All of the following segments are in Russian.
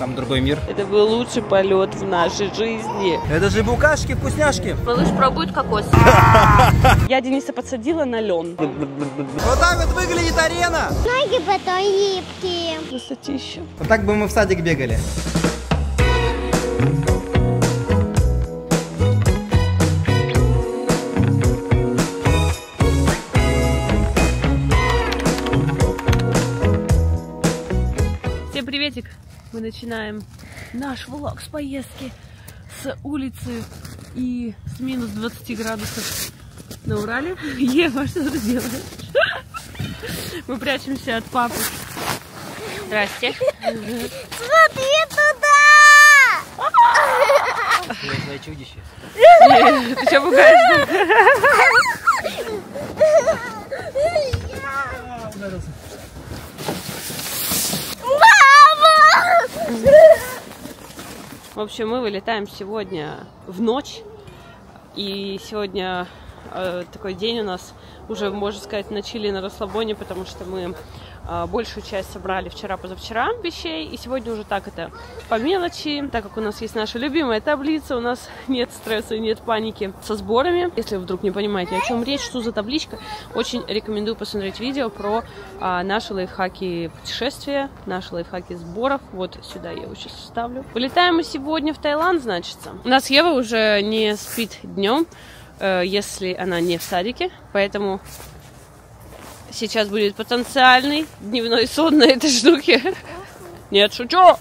там другой мир. Это был лучший полет в нашей жизни. Это же букашки, вкусняшки. Малыш пробует кокос. Я Дениса подсадила на лен. Вот так вот выглядит арена. Ноги потом липкие. Высотища. Вот так бы мы в садик бегали. Всем приветик! Мы начинаем наш влог с поездки с улицы и с минус 20 градусов на Урале. Ева, что ты делаешь? Мы прячемся от папы. Здрасте. Смотри туда! Звездное чудище. Ты что пугаешься? В общем, мы вылетаем сегодня в ночь. И сегодня э, такой день у нас уже, можно сказать, на чили, на расслабоне, потому что мы большую часть собрали вчера-позавчера вещей. И сегодня уже так это по мелочи, так как у нас есть наша любимая таблица, у нас нет стресса и нет паники со сборами. Если вы вдруг не понимаете, о чем речь, что за табличка, очень рекомендую посмотреть видео про а, наши лайфхаки путешествия, наши лайфхаки сборов. Вот сюда я его сейчас вставлю. Вылетаем мы сегодня в Таиланд, значится. У нас Ева уже не спит днем, э, если она не в садике, поэтому сейчас будет потенциальный дневной сон на этой штуке. Нет, шучу!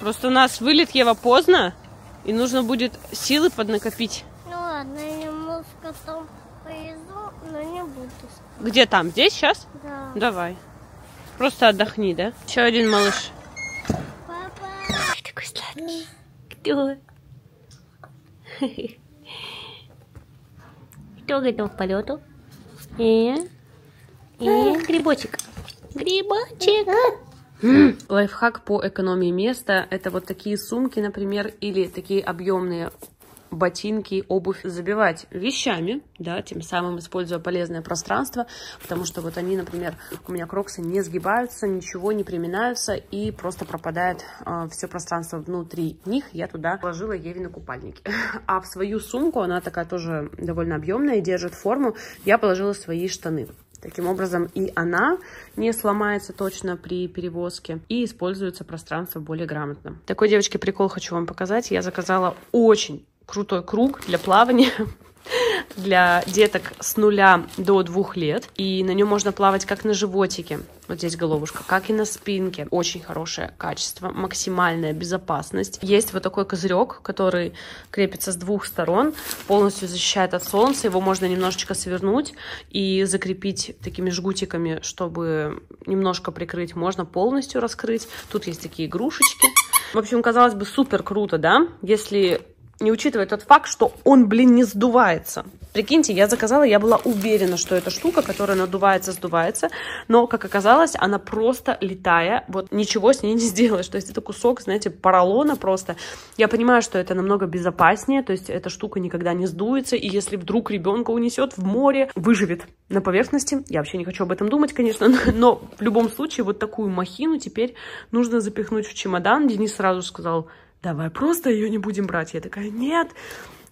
Просто у нас вылет Ева поздно, и нужно будет силы поднакопить. Ну ладно, я немножко там повезу, но не буду. Где там? Здесь сейчас? Да. Давай. Просто отдохни, да? Еще один малыш. Папа. Такой сладкий. Кто? Кто готов к полету? Э? Э? Грибочек. Грибочек. Лайфхак по экономии места. Это вот такие сумки, например, или такие объемные ботинки, обувь забивать вещами, да, тем самым используя полезное пространство, потому что вот они, например, у меня кроксы не сгибаются, ничего не приминаются и просто пропадает все пространство внутри них. Я туда положила Евины купальники. А в свою сумку, она такая тоже довольно объемная, держит форму, я положила свои штаны. Таким образом, и она не сломается точно при перевозке, и используется пространство более грамотно. Такой, девочки, прикол хочу вам показать. Я заказала очень крутой круг для плавания для деток с нуля до двух лет. И на нем можно плавать как на животике, вот здесь головушка, как и на спинке. Очень хорошее качество, максимальная безопасность. Есть вот такой козырек, который крепится с двух сторон, полностью защищает от солнца. Его можно немножечко свернуть и закрепить такими жгутиками, чтобы немножко прикрыть. Можно полностью раскрыть. Тут есть такие игрушечки. В общем, казалось бы, супер круто, да? Если не учитывая тот факт, что он, блин, не сдувается. Прикиньте, я заказала, я была уверена, что эта штука, которая надувается, сдувается, но, как оказалось, она просто летая, вот ничего с ней не сделаешь. То есть это кусок, знаете, поролона просто. Я понимаю, что это намного безопаснее, то есть эта штука никогда не сдуется, и если вдруг ребенка унесет в море, выживет на поверхности. Я вообще не хочу об этом думать, конечно, но в любом случае вот такую махину теперь нужно запихнуть в чемодан. Денис сразу сказал, давай просто ее не будем брать. Я такая, нет,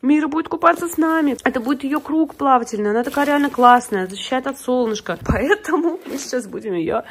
Мира будет купаться с нами. Это будет ее круг плавательный. Она такая реально классная, защищает от солнышка. Поэтому мы сейчас будем ее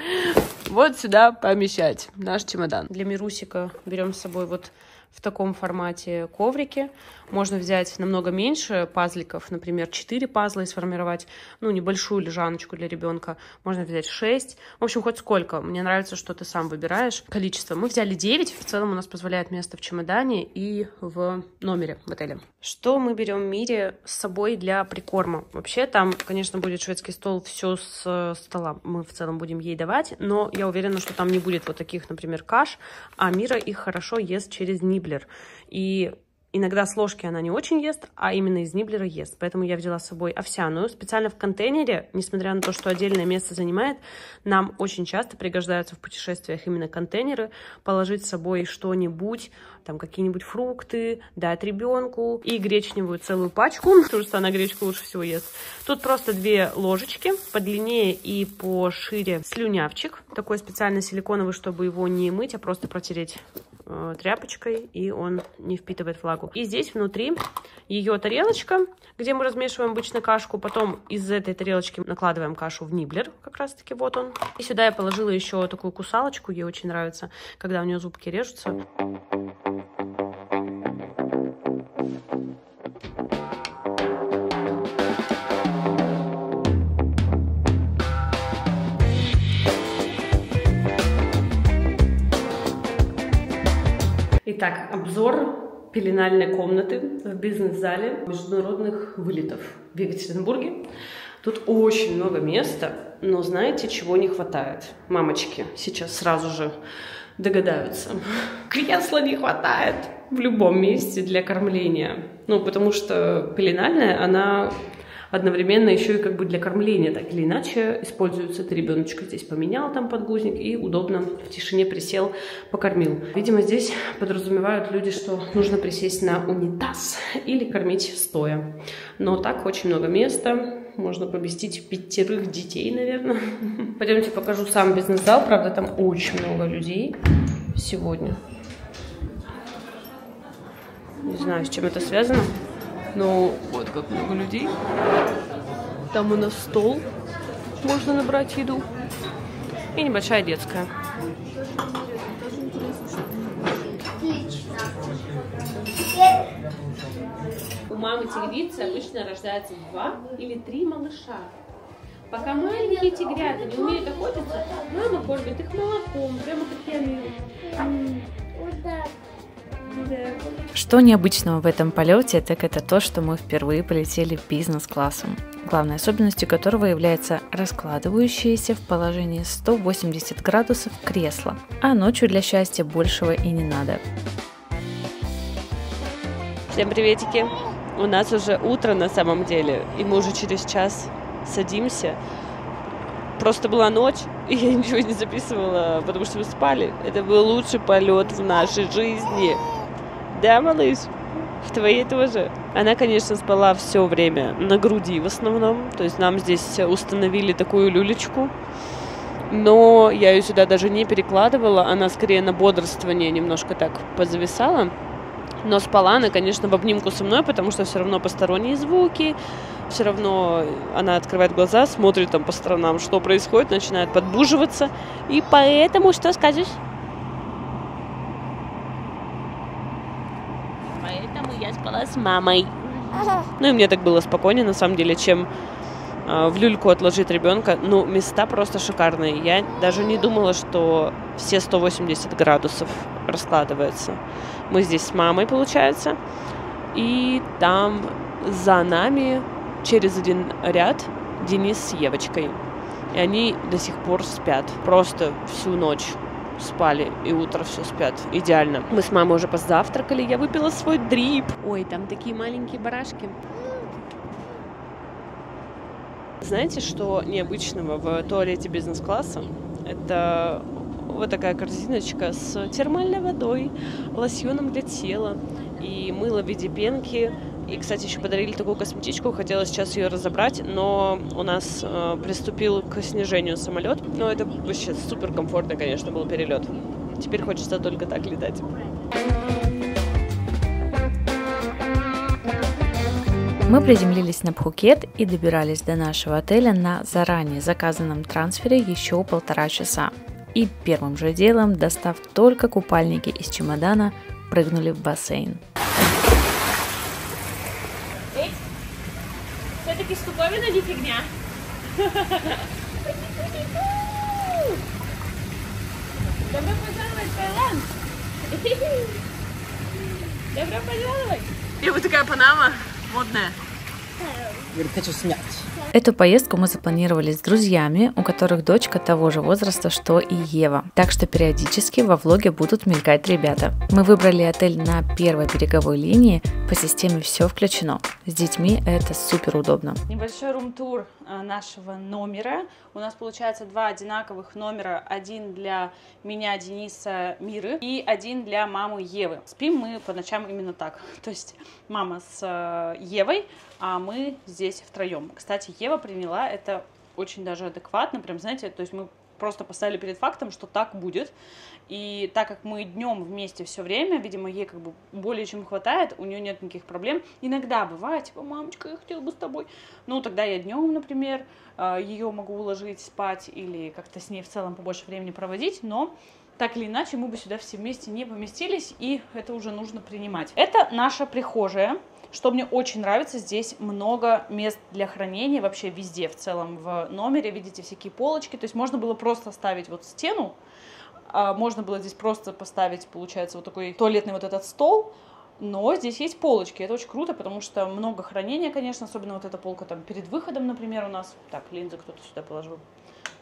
вот сюда помещать. Наш чемодан. Для Мирусика берем с собой вот в таком формате коврики. Можно взять намного меньше пазликов, например, 4 пазла и сформировать, ну, небольшую лежаночку для ребенка. Можно взять 6. В общем, хоть сколько. Мне нравится, что ты сам выбираешь количество. Мы взяли 9. В целом у нас позволяет место в чемодане и в номере в отеле. Что мы берем в мире с собой для прикорма? Вообще там, конечно, будет шведский стол, все с стола мы в целом будем ей давать, но я уверена, что там не будет вот таких, например, каш, а Мира их хорошо ест через ниблер. И Иногда с ложки она не очень ест, а именно из ниблера ест. Поэтому я взяла с собой овсяную. Специально в контейнере, несмотря на то, что отдельное место занимает, нам очень часто пригождаются в путешествиях именно контейнеры. Положить с собой что-нибудь, там какие-нибудь фрукты, дать ребенку. И гречневую целую пачку, потому что она гречку лучше всего ест. Тут просто две ложечки, подлиннее и пошире слюнявчик. Такой специально силиконовый, чтобы его не мыть, а просто протереть э, тряпочкой, и он не впитывает влагу. И здесь внутри ее тарелочка, где мы размешиваем обычно кашку. Потом из этой тарелочки накладываем кашу в ниблер, как раз таки вот он. И сюда я положила еще такую кусалочку, ей очень нравится, когда у нее зубки режутся. Итак, обзор пеленальной комнаты в бизнес-зале международных вылетов в Екатеринбурге. Тут очень много места, но знаете, чего не хватает? Мамочки сейчас сразу же догадаются. Кресла не хватает в любом месте для кормления. Ну, потому что пеленальная, она одновременно еще и как бы для кормления, так или иначе, используется. Ты ребеночка здесь поменял там подгузник и удобно в тишине присел, покормил. Видимо, здесь подразумевают люди, что нужно присесть на унитаз или кормить стоя. Но так очень много места, можно поместить пятерых детей, наверное. Пойдемте покажу сам бизнес-зал, правда, там очень много людей сегодня. Не знаю, с чем это связано. Но вот как много людей. Там у нас стол. Можно набрать еду. И небольшая детская. У мамы тигрицы обычно рождается два или три малыша. Пока маленькие тигрята не умеют охотиться, мама кормит их молоком, прямо как я милая. Что необычного в этом полете, так это то, что мы впервые полетели бизнес-классом, главной особенностью которого является раскладывающееся в положении 180 градусов кресло, а ночью для счастья большего и не надо. Всем приветики! У нас уже утро на самом деле, и мы уже через час садимся. Просто была ночь, и я ничего не записывала, потому что мы спали. Это был лучший полет в нашей жизни. Да, малыш? В твоей тоже. Она, конечно, спала все время на груди в основном. То есть нам здесь установили такую люлечку. Но я ее сюда даже не перекладывала. Она скорее на бодрствование немножко так позависала. Но спала она, конечно, в обнимку со мной, потому что все равно посторонние звуки, все равно она открывает глаза, смотрит там по сторонам, что происходит, начинает подбуживаться. И поэтому, что скажешь? Поэтому я спала с мамой. Ну и мне так было спокойнее, на самом деле, чем э, в люльку отложить ребенка. Ну, места просто шикарные. Я даже не думала, что все 180 градусов раскладываются. Мы здесь с мамой, получается. И там за нами через один ряд Денис с Евочкой. И они до сих пор спят. Просто всю ночь спали, и утро все спят. Идеально. Мы с мамой уже позавтракали, я выпила свой дрип. Ой, там такие маленькие барашки. Знаете, что необычного в туалете бизнес-класса? Это вот такая корзиночка с термальной водой, лосьоном для тела и мыло в виде пенки. И, кстати, еще подарили такую косметичку, хотела сейчас ее разобрать, но у нас э, приступил к снижению самолет. Но это вообще супер комфортно, конечно, был перелет. Теперь хочется только так летать. Мы приземлились на Пхукет и добирались до нашего отеля на заранее заказанном трансфере еще полтора часа. И первым же делом, достав только купальники из чемодана, прыгнули в бассейн. Штуковина не фигня. Добро пожаловать в Таиланд! Добро пожаловать! И вот такая панама модная. Говорит, хочу снять. Эту поездку мы запланировали с друзьями, у которых дочка того же возраста, что и Ева. Так что периодически во влоге будут мелькать ребята. Мы выбрали отель на первой береговой линии, по системе все включено. С детьми это супер удобно. Небольшой рум-тур э, нашего номера. У нас получается два одинаковых номера. Один для меня, Дениса, Миры и один для мамы Евы. Спим мы по ночам именно так. То есть мама с э, Евой, а мы здесь втроем. Кстати, Ева приняла это очень даже адекватно, прям, знаете, то есть мы просто поставили перед фактом, что так будет. И так как мы днем вместе все время, видимо, ей как бы более чем хватает, у нее нет никаких проблем. Иногда бывает, типа, мамочка, я хотела бы с тобой. Ну, тогда я днем, например, э, ее могу уложить спать или как-то с ней в целом побольше времени проводить, но так или иначе мы бы сюда все вместе не поместились, и это уже нужно принимать. Это наша прихожая. Что мне очень нравится, здесь много мест для хранения вообще везде в целом в номере. Видите, всякие полочки. То есть можно было просто ставить вот стену, а можно было здесь просто поставить, получается, вот такой туалетный вот этот стол, но здесь есть полочки, это очень круто, потому что много хранения, конечно, особенно вот эта полка там перед выходом, например, у нас. Так, линзы кто-то сюда положил.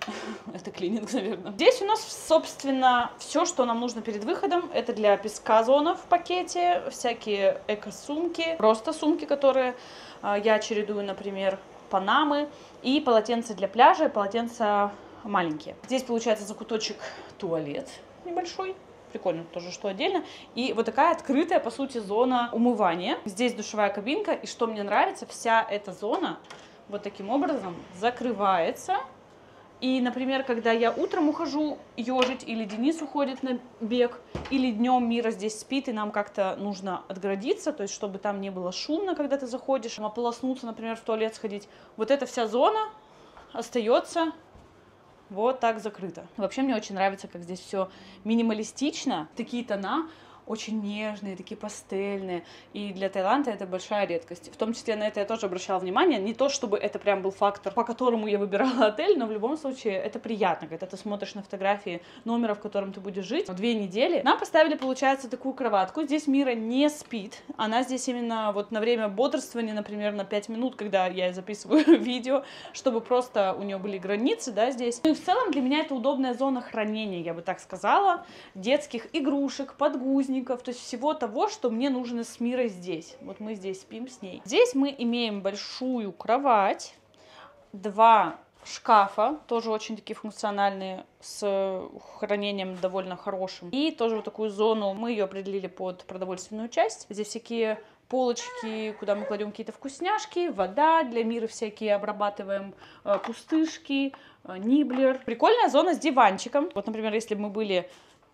Это клининг, наверное. Здесь у нас, собственно, все, что нам нужно перед выходом. Это для песка зона в пакете, всякие эко-сумки, просто сумки, которые а, я чередую, например, панамы, и полотенца для пляжа, и полотенца маленькие. Здесь получается закуточек туалет небольшой, прикольно тоже, что отдельно. И вот такая открытая, по сути, зона умывания. Здесь душевая кабинка, и что мне нравится, вся эта зона вот таким образом закрывается. И, например, когда я утром ухожу ежить, или Денис уходит на бег, или днем Мира здесь спит, и нам как-то нужно отгородиться, то есть чтобы там не было шумно, когда ты заходишь, ополоснуться, например, в туалет сходить. Вот эта вся зона остается вот так закрыто. Вообще мне очень нравится, как здесь все минималистично. Такие тона очень нежные, такие пастельные. И для Таиланда это большая редкость. В том числе на это я тоже обращала внимание. Не то, чтобы это прям был фактор, по которому я выбирала отель, но в любом случае это приятно, когда ты смотришь на фотографии номера, в котором ты будешь жить. Две недели. Нам поставили, получается, такую кроватку. Здесь Мира не спит. Она здесь именно вот на время бодрствования, например, на 5 минут, когда я записываю видео, чтобы просто у нее были границы, да, здесь. Ну и в целом для меня это удобная зона хранения, я бы так сказала. Детских игрушек, подгузников, подгузников, то есть всего того, что мне нужно с Мирой здесь. Вот мы здесь спим с ней. Здесь мы имеем большую кровать, два шкафа, тоже очень такие функциональные, с хранением довольно хорошим. И тоже вот такую зону, мы ее определили под продовольственную часть. Здесь всякие полочки, куда мы кладем какие-то вкусняшки, вода, для мира всякие обрабатываем э, пустышки, э, ниблер. Прикольная зона с диванчиком. Вот, например, если бы мы были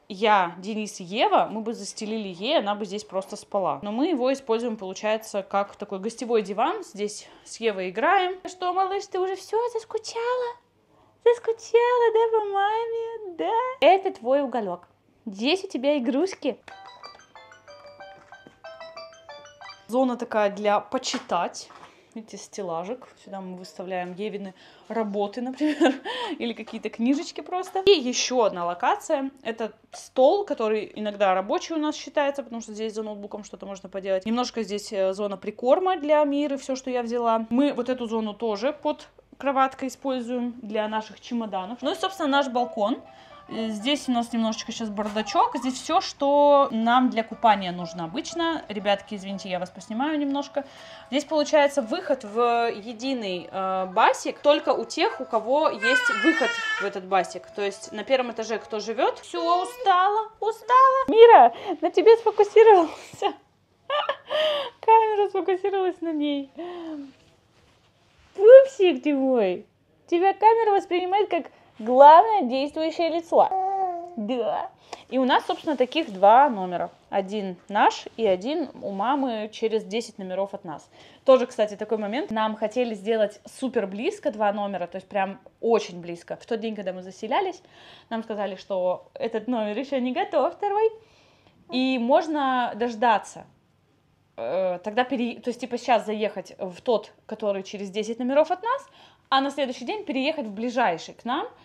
я, Денис и Ева, мы бы застелили ей, она бы здесь просто спала. Но мы его используем, получается, как такой гостевой диван. Здесь с Евой играем. Что, малыш, ты уже все заскучала? Заскучала, да, по маме? Да. Это твой уголок. Здесь у тебя игрушки. Зона такая для почитать видите, стеллажик. Сюда мы выставляем Евины работы, например, или какие-то книжечки просто. И еще одна локация. Это стол, который иногда рабочий у нас считается, потому что здесь за ноутбуком что-то можно поделать. Немножко здесь э, зона прикорма для Миры, все, что я взяла. Мы вот эту зону тоже под кроваткой используем для наших чемоданов. Ну и, собственно, наш балкон. Э, здесь у нас немножечко сейчас бардачок. Здесь все, что нам для купания нужно обычно. Ребятки, извините, я вас поснимаю немножко. Здесь получается выход в единый э, басик только у тех, у кого есть выход в этот басик. То есть на первом этаже кто живет. Все, устала, устала. Мира, на тебе сфокусировался. Камера сфокусировалась на ней. Пупсик ты мой. Тебя камера воспринимает как главное действующее лицо. Да. И у нас, собственно, таких два номера. Один наш и один у мамы через 10 номеров от нас. Тоже, кстати, такой момент. Нам хотели сделать супер близко два номера, то есть прям очень близко. В тот день, когда мы заселялись, нам сказали, что этот номер еще не готов, второй. И можно дождаться. Э, тогда, пере... то есть, типа, сейчас заехать в тот, который через 10 номеров от нас, а на следующий день переехать в ближайший к нам –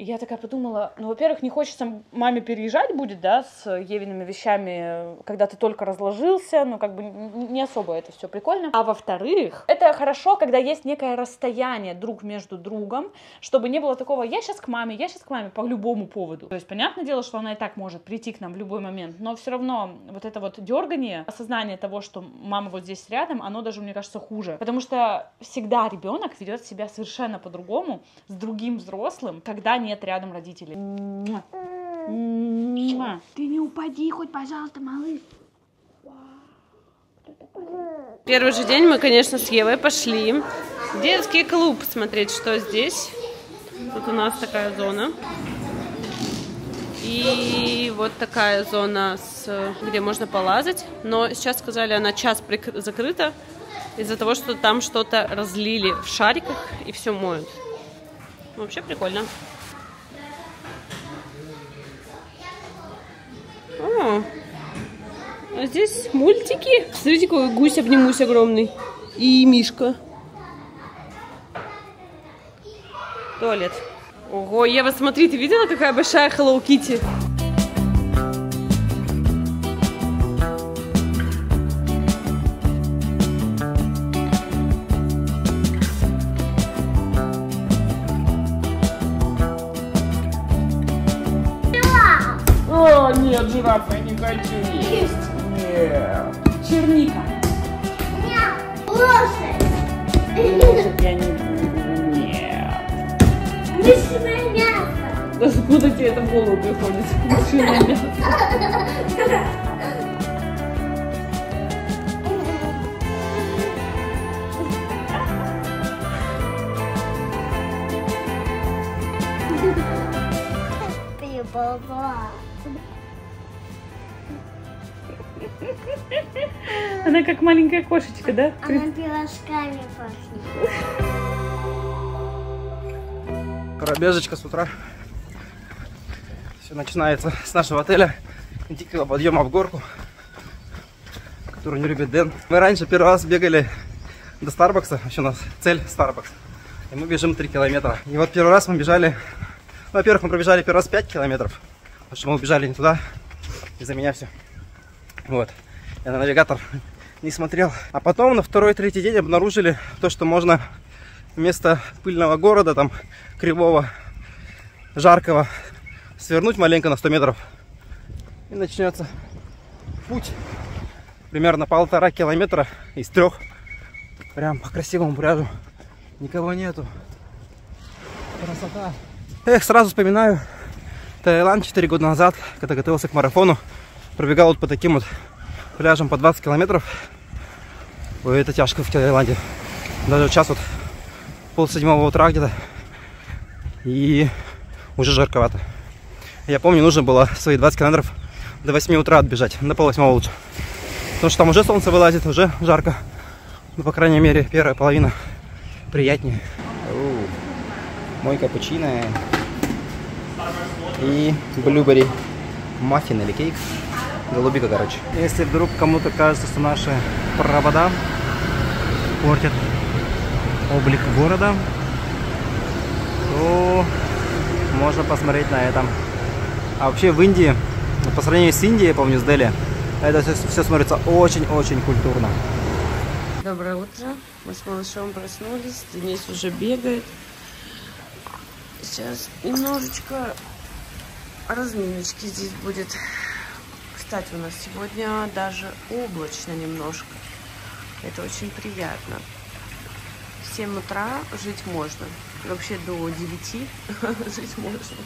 И я такая подумала, ну, во-первых, не хочется маме переезжать будет, да, с Евиными вещами, когда ты только разложился, ну, как бы не особо это все прикольно. А во-вторых, это хорошо, когда есть некое расстояние друг между другом, чтобы не было такого, я сейчас к маме, я сейчас к маме по любому поводу. То есть, понятное дело, что она и так может прийти к нам в любой момент, но все равно вот это вот дергание, осознание того, что мама вот здесь рядом, оно даже, мне кажется, хуже. Потому что всегда ребенок ведет себя совершенно по-другому с другим взрослым, когда нет рядом родителей. Ты не упади хоть, пожалуйста, малыш. Первый же день мы, конечно, с Евой пошли в детский клуб смотреть, что здесь. Тут у нас такая зона. И вот такая зона, с, где можно полазать. Но сейчас сказали, она час закрыта из-за того, что там что-то разлили в шариках и все моют. Вообще прикольно. О, а здесь мультики. Смотрите, какой гусь обнимусь огромный. И Мишка. Туалет. Ого, Ева, смотри, ты видела, какая большая Hello Kitty? Нет, жирафа, я не хочу есть. Нет. Черника. Лошадь! Может, я не буду. Нет. Мышиное мясо! Откуда тебе это в голову приходит? Машина мясо. Ты Она как маленькая кошечка, да? Она пирожками пахнет. Пробежечка с утра. Все начинается с нашего отеля. Дикого подъема в горку, которую не любит Дэн. Мы раньше первый раз бегали до Старбакса. Еще у нас цель Старбакс. И мы бежим 3 километра. И вот первый раз мы бежали... Во-первых, мы пробежали первый раз 5 километров. Потому что мы убежали не туда. Из-за меня все. Вот. Я на навигатор не смотрел. А потом на второй-третий день обнаружили то, что можно вместо пыльного города, там, кривого, жаркого, свернуть маленько на 100 метров. И начнется путь. Примерно полтора километра из трех. Прям по красивому пляжу. Никого нету. Красота. Эх, сразу вспоминаю Таиланд 4 года назад, когда готовился к марафону. Пробегал вот по таким вот пляжам по 20 километров. Ой, это тяжко в Таиланде. Даже сейчас вот пол седьмого утра где-то. И уже жарковато. Я помню, нужно было свои 20 километров до 8 утра отбежать. До пол восьмого лучше. Потому что там уже солнце вылазит, уже жарко. Ну, по крайней мере, первая половина приятнее. Мой капучино. И блюбери маффин или кейк. Голубика, короче. Если вдруг кому-то кажется, что наши провода портят облик города, то можно посмотреть на этом. А вообще в Индии, по сравнению с Индией, я помню, с Дели, это все, все смотрится очень-очень культурно. Доброе утро. Мы с малышом проснулись. Денис уже бегает. Сейчас немножечко разминочки здесь будет. Кстати, у нас сегодня даже облачно немножко. Это очень приятно. В 7 утра жить можно. Вообще до 9 жить можно.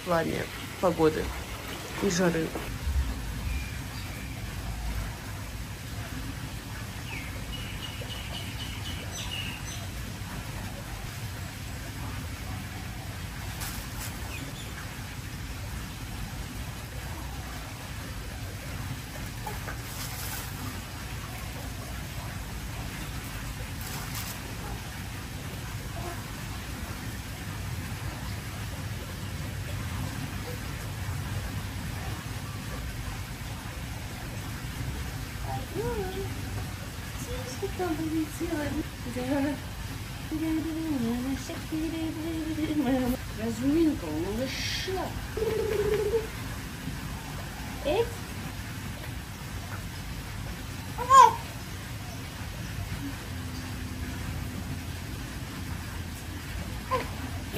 В плане погоды и жары.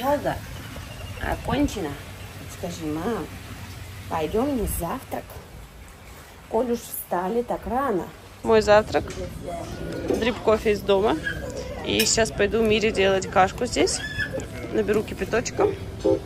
Йога, окончена. Скажи, мам, пойдем на завтрак? Коль уж встали так рано. Мой завтрак. Дрип кофе из дома. И сейчас пойду Мире делать кашку здесь. Наберу кипяточка. Как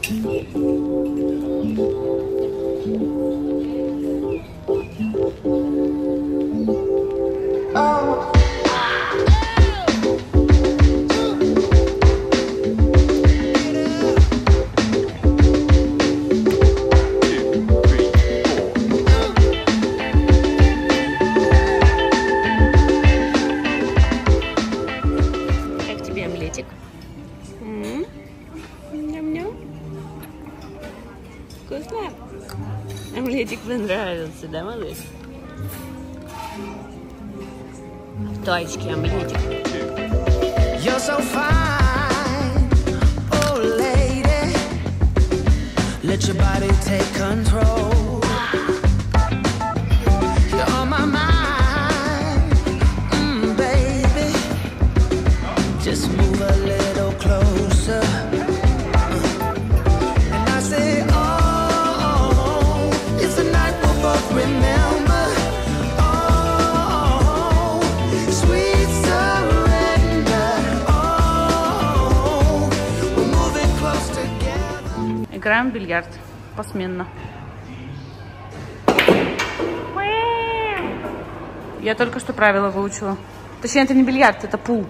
правила выучила. Точнее, это не бильярд, это пул.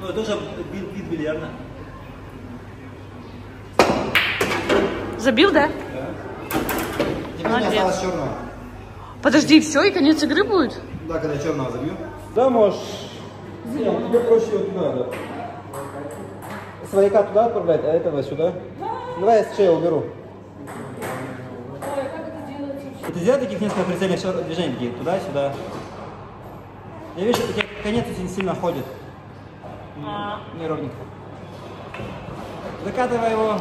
Ну, это уже вид, бильярда. Забил, да? Теперь Молодец. осталось черного. Подожди, все, и конец игры будет? Да, когда черного забью. Да, можешь. Нет, тебе проще вот туда, да. Свояка туда отправлять, а этого сюда. Давай я с шеи уберу. Ты сделай таких несколько прицельных движений, туда-сюда. Я вижу, у тебя конец очень сильно ходит. Неровненько. Закатывай его.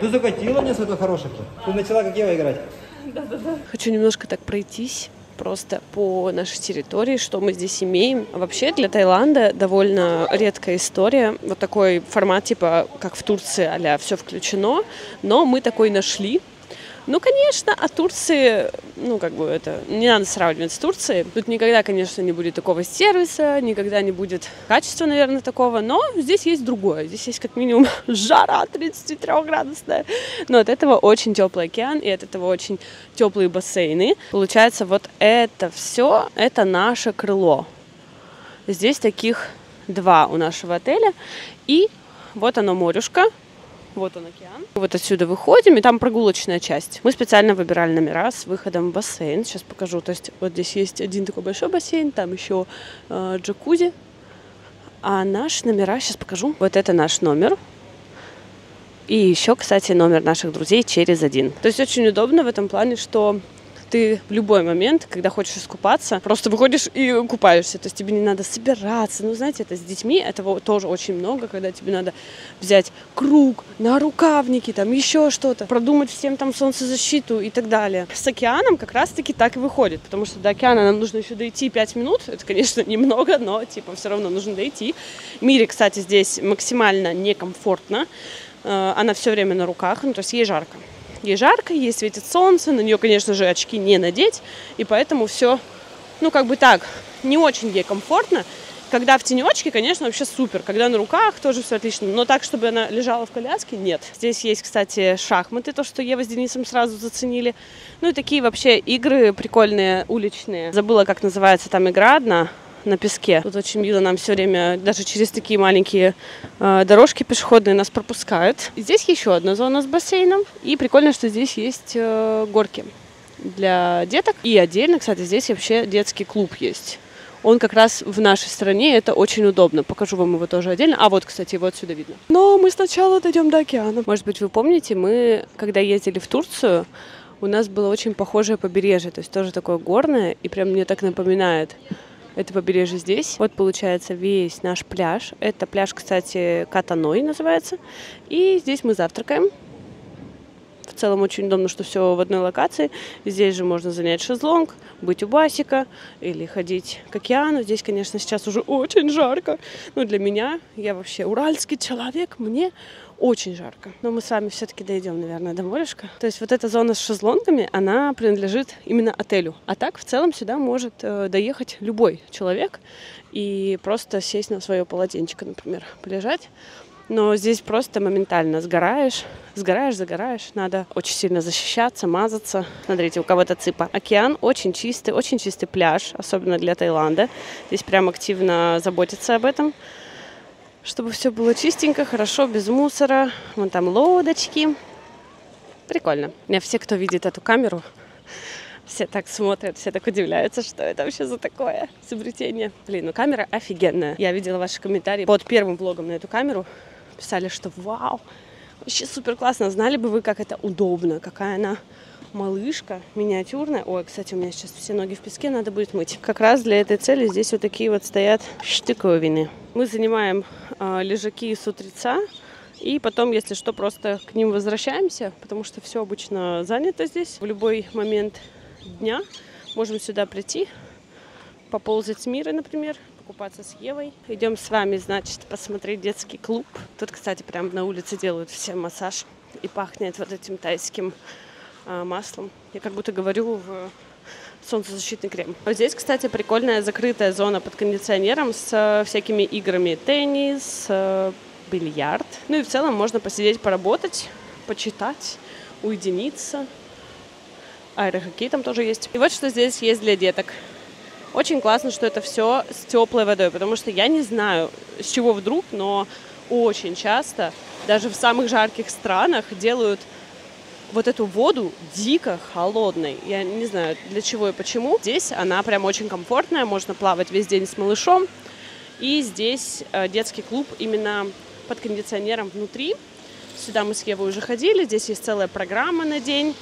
Ты закатила несколько хороших. Ты начала как Ева играть. Хочу немножко так пройтись просто по нашей территории, что мы здесь имеем. Вообще для Таиланда довольно редкая история. Вот такой формат, типа как в Турции, а все включено. Но мы такой нашли. Ну, конечно, а Турции, ну, как бы это, не надо сравнивать с Турцией. Тут никогда, конечно, не будет такого сервиса, никогда не будет качества, наверное, такого, но здесь есть другое. Здесь есть как минимум жара 33-градусная. Но от этого очень теплый океан, и от этого очень теплые бассейны. Получается, вот это все, это наше крыло. Здесь таких два у нашего отеля. И вот оно морюшко, вот он океан. Вот отсюда выходим, и там прогулочная часть. Мы специально выбирали номера с выходом в бассейн. Сейчас покажу. То есть вот здесь есть один такой большой бассейн, там еще э, джакузи. А наш номера, сейчас покажу. Вот это наш номер. И еще, кстати, номер наших друзей через один. То есть очень удобно в этом плане, что ты в любой момент, когда хочешь искупаться, просто выходишь и купаешься. То есть тебе не надо собираться. Ну, знаете, это с детьми этого тоже очень много, когда тебе надо взять круг, на рукавники, там еще что-то, продумать всем там солнцезащиту и так далее. С океаном как раз-таки так и выходит, потому что до океана нам нужно еще дойти 5 минут. Это, конечно, немного, но типа все равно нужно дойти. Мире, кстати, здесь максимально некомфортно. Э, Она все время на руках, ну, то есть ей жарко. Ей жарко, ей светит солнце, на нее, конечно же, очки не надеть, и поэтому все, ну, как бы так, не очень ей комфортно. Когда в тенечке, конечно, вообще супер. Когда на руках, тоже все отлично. Но так, чтобы она лежала в коляске, нет. Здесь есть, кстати, шахматы, то, что Ева с Денисом сразу заценили. Ну и такие вообще игры прикольные, уличные. Забыла, как называется там игра одна на песке. Тут очень мило нам все время, даже через такие маленькие э, дорожки пешеходные нас пропускают. Здесь еще одна зона с бассейном. И прикольно, что здесь есть э, горки для деток. И отдельно, кстати, здесь вообще детский клуб есть. Он как раз в нашей стране, это очень удобно. Покажу вам его тоже отдельно. А вот, кстати, его отсюда видно. Но мы сначала дойдем до океана. Может быть, вы помните, мы, когда ездили в Турцию, у нас было очень похожее побережье, то есть тоже такое горное, и прям мне так напоминает это побережье здесь. Вот получается весь наш пляж. Это пляж, кстати, Катаной называется. И здесь мы завтракаем. В целом очень удобно, что все в одной локации. Здесь же можно занять шезлонг, быть у басика или ходить к океану. Здесь, конечно, сейчас уже очень жарко. Но для меня, я вообще уральский человек, мне очень жарко. Но мы с вами все-таки дойдем, наверное, до морюшка. То есть вот эта зона с шезлонгами, она принадлежит именно отелю. А так, в целом, сюда может э, доехать любой человек и просто сесть на свое полотенчико, например, полежать. Но здесь просто моментально сгораешь, сгораешь, загораешь. Надо очень сильно защищаться, мазаться. Смотрите, у кого-то ципа. Океан очень чистый, очень чистый пляж, особенно для Таиланда. Здесь прям активно заботятся об этом, чтобы все было чистенько, хорошо, без мусора. Вон там лодочки. Прикольно. Меня все, кто видит эту камеру, все так смотрят, все так удивляются, что это вообще за такое изобретение. Блин, ну камера офигенная. Я видела ваши комментарии под первым влогом на эту камеру. Писали, что вау, вообще супер классно. Знали бы вы, как это удобно, какая она малышка, миниатюрная. Ой, кстати, у меня сейчас все ноги в песке, надо будет мыть. Как раз для этой цели здесь вот такие вот стоят штыковины. Мы занимаем э, лежаки с утреца. И потом, если что, просто к ним возвращаемся, потому что все обычно занято здесь. В любой момент дня можем сюда прийти, поползать с Мирой, например, покупаться с Евой. Идем с вами, значит, посмотреть детский клуб. Тут, кстати, прямо на улице делают всем массаж и пахнет вот этим тайским маслом. Я как будто говорю в солнцезащитный крем. Вот здесь, кстати, прикольная закрытая зона под кондиционером с э, всякими играми. Теннис, э, бильярд. Ну и в целом можно посидеть, поработать, почитать, уединиться. Аэрохоккей там тоже есть. И вот что здесь есть для деток. Очень классно, что это все с теплой водой, потому что я не знаю, с чего вдруг, но очень часто, даже в самых жарких странах, делают вот эту воду дико холодной. Я не знаю, для чего и почему. Здесь она прям очень комфортная, можно плавать весь день с малышом. И здесь э, детский клуб именно под кондиционером внутри. Сюда мы с Евой уже ходили, здесь есть целая программа на день.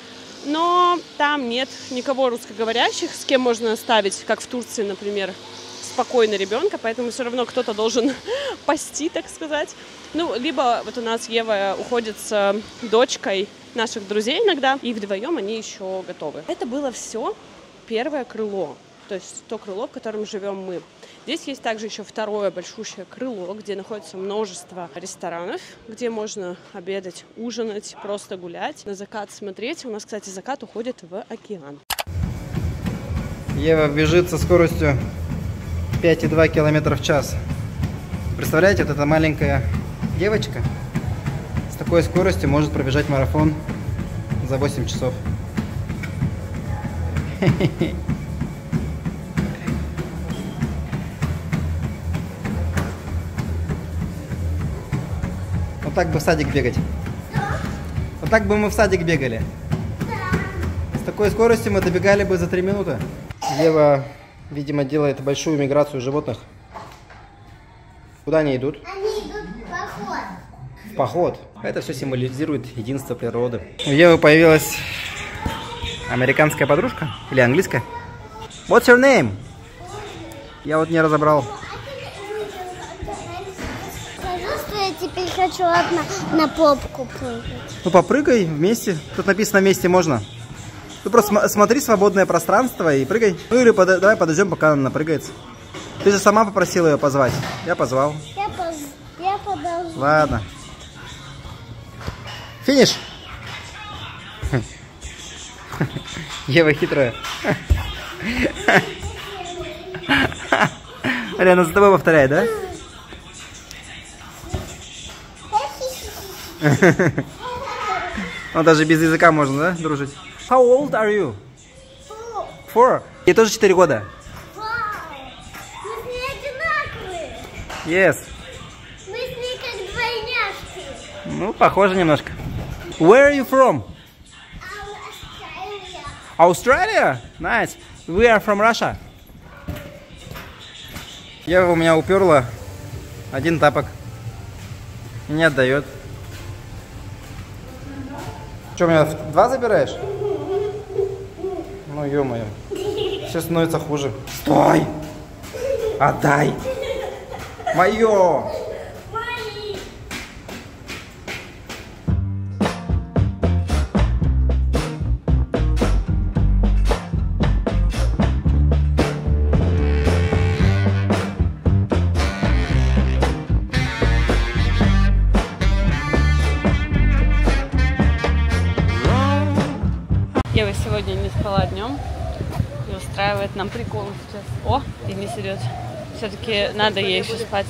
Но там нет никого русскоговорящих, с кем можно оставить, как в Турции, например, спокойно ребенка, поэтому все равно кто-то должен пасти, так сказать. Ну, либо вот у нас Ева уходит с дочкой наших друзей иногда, и вдвоем они еще готовы. Это было все первое крыло, то есть то крыло, в котором живем мы. Здесь есть также еще второе большущее крыло, где находится множество ресторанов, где можно обедать, ужинать, просто гулять, на закат смотреть. У нас, кстати, закат уходит в океан. Ева бежит со скоростью 5,2 км в час. Представляете, вот эта маленькая девочка с такой скоростью может пробежать марафон за 8 часов. Вот так бы в садик бегать. Вот так бы мы в садик бегали. С такой скоростью мы добегали бы за 3 минуты. Ева, видимо, делает большую миграцию животных. Куда они идут? Они идут в поход. В поход. Это все символизирует единство природы. У Евы появилась американская подружка или английская. What's your name? Я вот не разобрал. Скажи, что я теперь хочу одна на попку прыгать. Ну попрыгай вместе. Тут написано вместе можно. Ну просто см- смотри свободное пространство и прыгай. Ну или пода- давай подождем, пока она напрыгается. Ты же сама попросила ее позвать. Я позвал. Я, поз... я подожду. Ладно. Финиш. Ева хитрая. Она за тобой повторяет, да? Ну, даже без языка можно, да, дружить? How old are you? Four. Ей тоже 4 года. Вау! Мы с ней одинаковые. Yes. Мы с ней как двойняшки. Ну, похоже немножко. Where are you from? А Australia? Nice. We are from Russia. Ева у меня уперла один тапок. И не отдает. Что, меня в два забираешь? Ну, ё-моё. Все становится хуже. Стой! Отдай! Мое! Денис идет. Все-таки надо ей еще спать.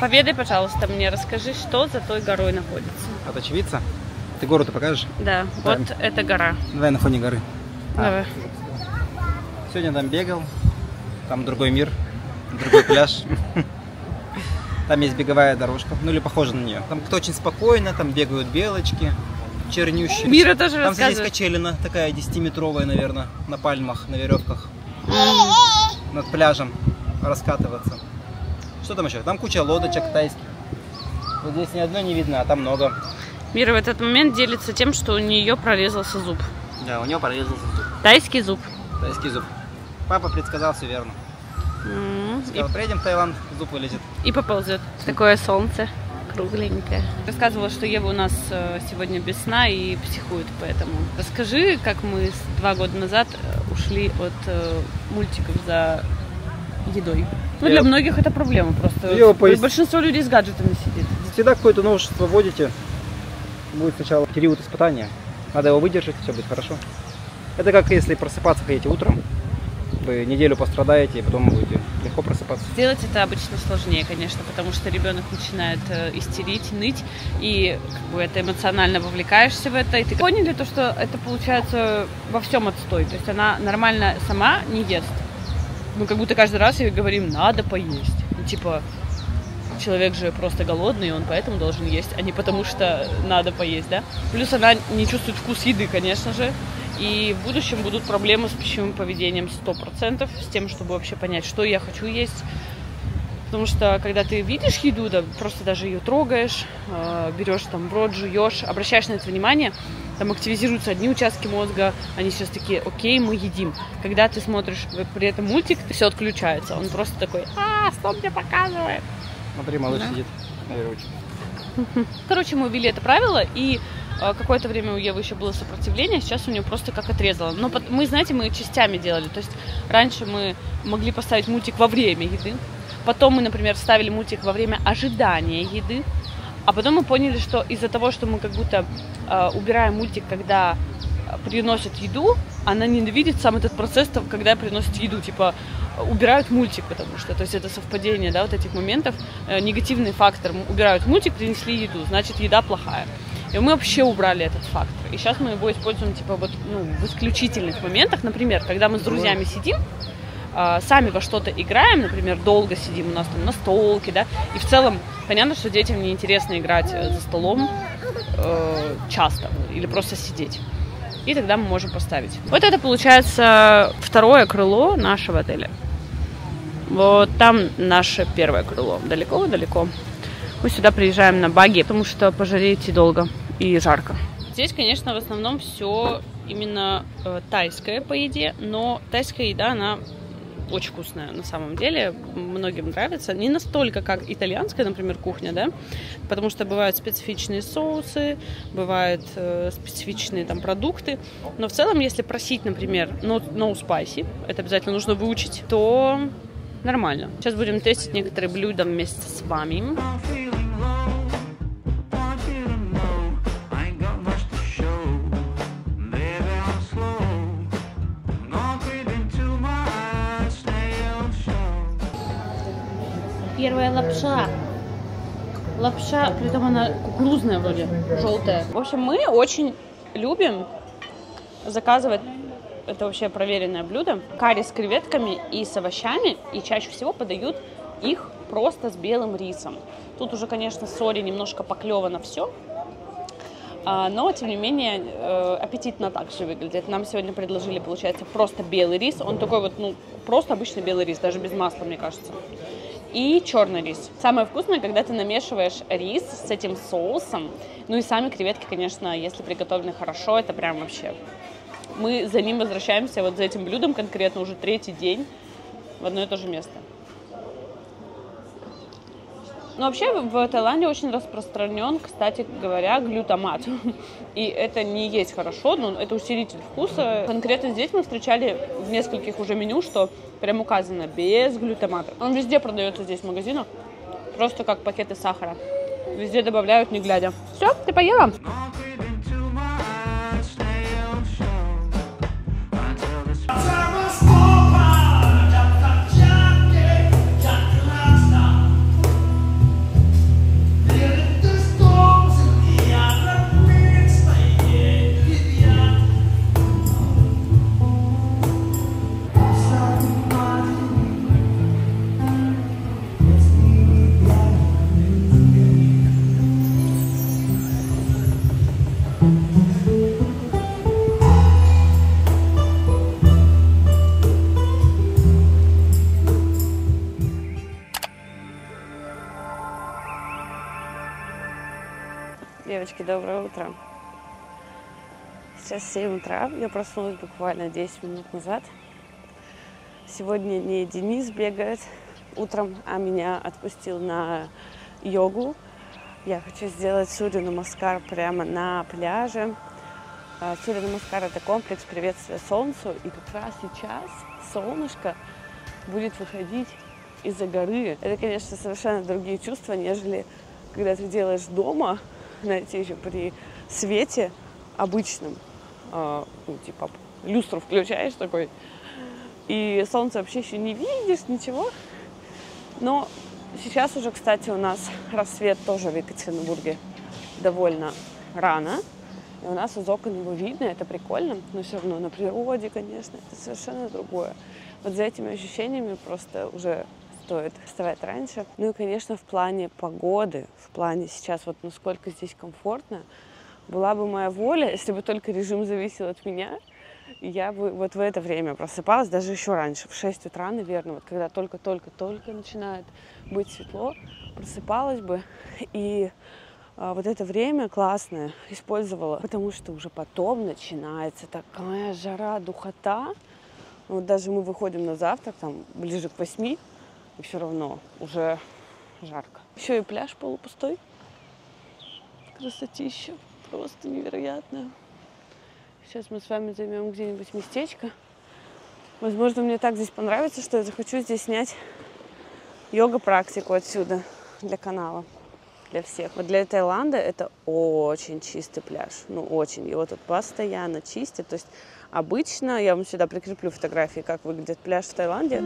Поведай, пожалуйста, мне расскажи, что за той горой находится. От очевидца? Ты гору-то покажешь? Да, Да. вот эта гора. Давай на фоне горы. А. Давай. Сегодня там бегал, там другой мир, другой пляж. Там есть беговая дорожка, ну или похоже на нее. Там кто очень спокойно, там бегают белочки, чернющие. Мира тоже Там здесь качелина, такая 10-метровая, наверное, на пальмах, на веревках. Над пляжем раскатываться. Что там еще? Там куча лодочек тайских. Вот здесь ни одной не видно, а там много. Мира в этот момент делится тем, что у нее прорезался зуб. Да, у него порезался зуб. Тайский зуб. Тайский зуб. Папа предсказал все верно. М, И, Сказал, приедем в Таиланд, зуб вылезет. и поползет. Такое солнце кругленькое. Рассказывала, что Ева у нас э, сегодня без сна и психует поэтому. Расскажи, как мы два года назад э, ушли от э, мультиков за едой. Ну, для многих это проблема просто. Ева пояс- Большинство людей с гаджетами сидит. Всегда какое-то новшество вводите, будет сначала период испытания. Надо его выдержать, все будет хорошо. Это как если просыпаться хотите утром, вы неделю пострадаете, и потом будете легко просыпаться. Сделать это обычно сложнее, конечно, потому что ребенок начинает э, истерить, ныть, и как бы это эмоционально вовлекаешься в это. И ты поняли то, что это получается во всем отстой. То есть она нормально сама не ест. Мы как будто каждый раз ей говорим, надо поесть. Ну, типа, человек же просто голодный, и он поэтому должен есть, а не потому что надо поесть, да? Плюс она не чувствует вкус еды, конечно же. И в будущем будут проблемы с пищевым поведением 100%, с тем, чтобы вообще понять, что я хочу есть. Потому что, когда ты видишь еду, да, просто даже ее трогаешь, э, берешь там в рот, жуешь, обращаешь на это внимание, там активизируются одни участки мозга, они сейчас такие, окей, мы едим. Когда ты смотришь при этом мультик, все отключается. Он просто такой, а, что мне показывает? Смотри, малыш Да. сидит веревочке. Короче, мы ввели это правило, и э, какое-то время у Евы еще было сопротивление, сейчас у нее просто как отрезало. Но мы, знаете, мы частями делали. То есть раньше мы могли поставить мультик во время еды, потом мы, например, ставили мультик во время ожидания еды, а потом мы поняли, что из-за того, что мы как будто э, убираем мультик, когда э, приносят еду, она ненавидит сам этот процесс, когда приносят еду, типа э, убирают мультик, потому что, то есть это совпадение, да, вот этих моментов, Э, негативный фактор, убирают мультик, принесли еду, значит еда плохая. И мы вообще убрали этот фактор. И сейчас мы его используем, типа, вот, ну, в исключительных моментах, например, когда мы с друзьями сидим, а, сами во что-то играем, например, долго сидим у нас там на столке, да, и в целом понятно, что детям неинтересно играть э, за столом э, часто или просто сидеть. И тогда мы можем поставить. Вот это получается второе крыло нашего отеля. Вот там наше первое крыло. Далеко-далеко. Мы сюда приезжаем на баги, потому что пожалеете долго и жарко. Здесь, конечно, в основном все именно э, тайское по еде, но тайская еда, она очень вкусная на самом деле, многим нравится. Не настолько, как итальянская, например, кухня, да, потому что бывают специфичные соусы, бывают э, специфичные там продукты, но в целом, если просить, например, no, no spicy, это обязательно нужно выучить, то нормально. Сейчас будем тестить некоторые блюда вместе с вами. Первая лапша. Лапша, при этом она кукурузная вроде, желтая. В общем, мы очень любим заказывать это вообще проверенное блюдо. Карри с креветками и с овощами. И чаще всего подают их просто с белым рисом. Тут уже, конечно, соли немножко поклевано все. А, Но, тем не менее, э, аппетитно также выглядит. Нам сегодня предложили, получается, просто белый рис. Он такой вот, ну, просто обычный белый рис, даже без масла, мне кажется. И черный рис. Самое вкусное, когда ты намешиваешь рис с этим соусом. Ну и сами креветки, конечно, если приготовлены хорошо, это прям вообще. Мы за ним возвращаемся, вот за этим блюдом конкретно уже третий день в одно и то же место. Но вообще в Таиланде очень распространен, кстати говоря, глютамат. И это не есть хорошо, но это усилитель вкуса. Конкретно здесь мы встречали в нескольких уже меню, что прям указано без глютамата. Он везде продается здесь в магазинах, просто как пакеты сахара. Везде добавляют, не глядя. Все, ты поела? Девочки, доброе утро. Сейчас 7 утра. Я проснулась буквально 10 минут назад. Сегодня не Денис бегает утром, а меня отпустил на йогу. Я хочу сделать Сурью Намаскар прямо на пляже. А, Сурья Намаскар – это комплекс приветствия солнцу. И как раз сейчас солнышко будет выходить из-за горы. Это, конечно, совершенно другие чувства, нежели когда ты делаешь дома, знаете, еще при свете обычном, а, ну, типа, люстру включаешь такой, и солнце вообще еще не видишь, ничего. Но сейчас уже, кстати, у нас рассвет тоже в Екатеринбурге довольно рано. И у нас из окон его видно, это прикольно, но все равно на природе, конечно, это совершенно другое. Вот за этими ощущениями просто уже стоит вставать раньше. Ну и, конечно, в плане погоды, в плане сейчас вот насколько здесь комфортно, была бы моя воля, если бы только режим зависел от меня, я бы вот в это время просыпалась, даже еще раньше, в 6 утра, наверное, вот когда только-только-только начинает быть светло, просыпалась бы и а, вот это время классное использовала, потому что уже потом начинается такая жара, духота. Вот даже мы выходим на завтрак, там, ближе к восьми, и все равно уже жарко. Еще и пляж полупустой. Красотища. Просто невероятная. Сейчас мы с вами займем где-нибудь местечко. Возможно, мне так здесь понравится, что я захочу здесь снять йога-практику отсюда для канала, для всех. Вот для Таиланда это очень чистый пляж. Ну, очень. Его тут постоянно чистят. То есть обычно, я вам сюда прикреплю фотографии, как выглядит пляж в Таиланде.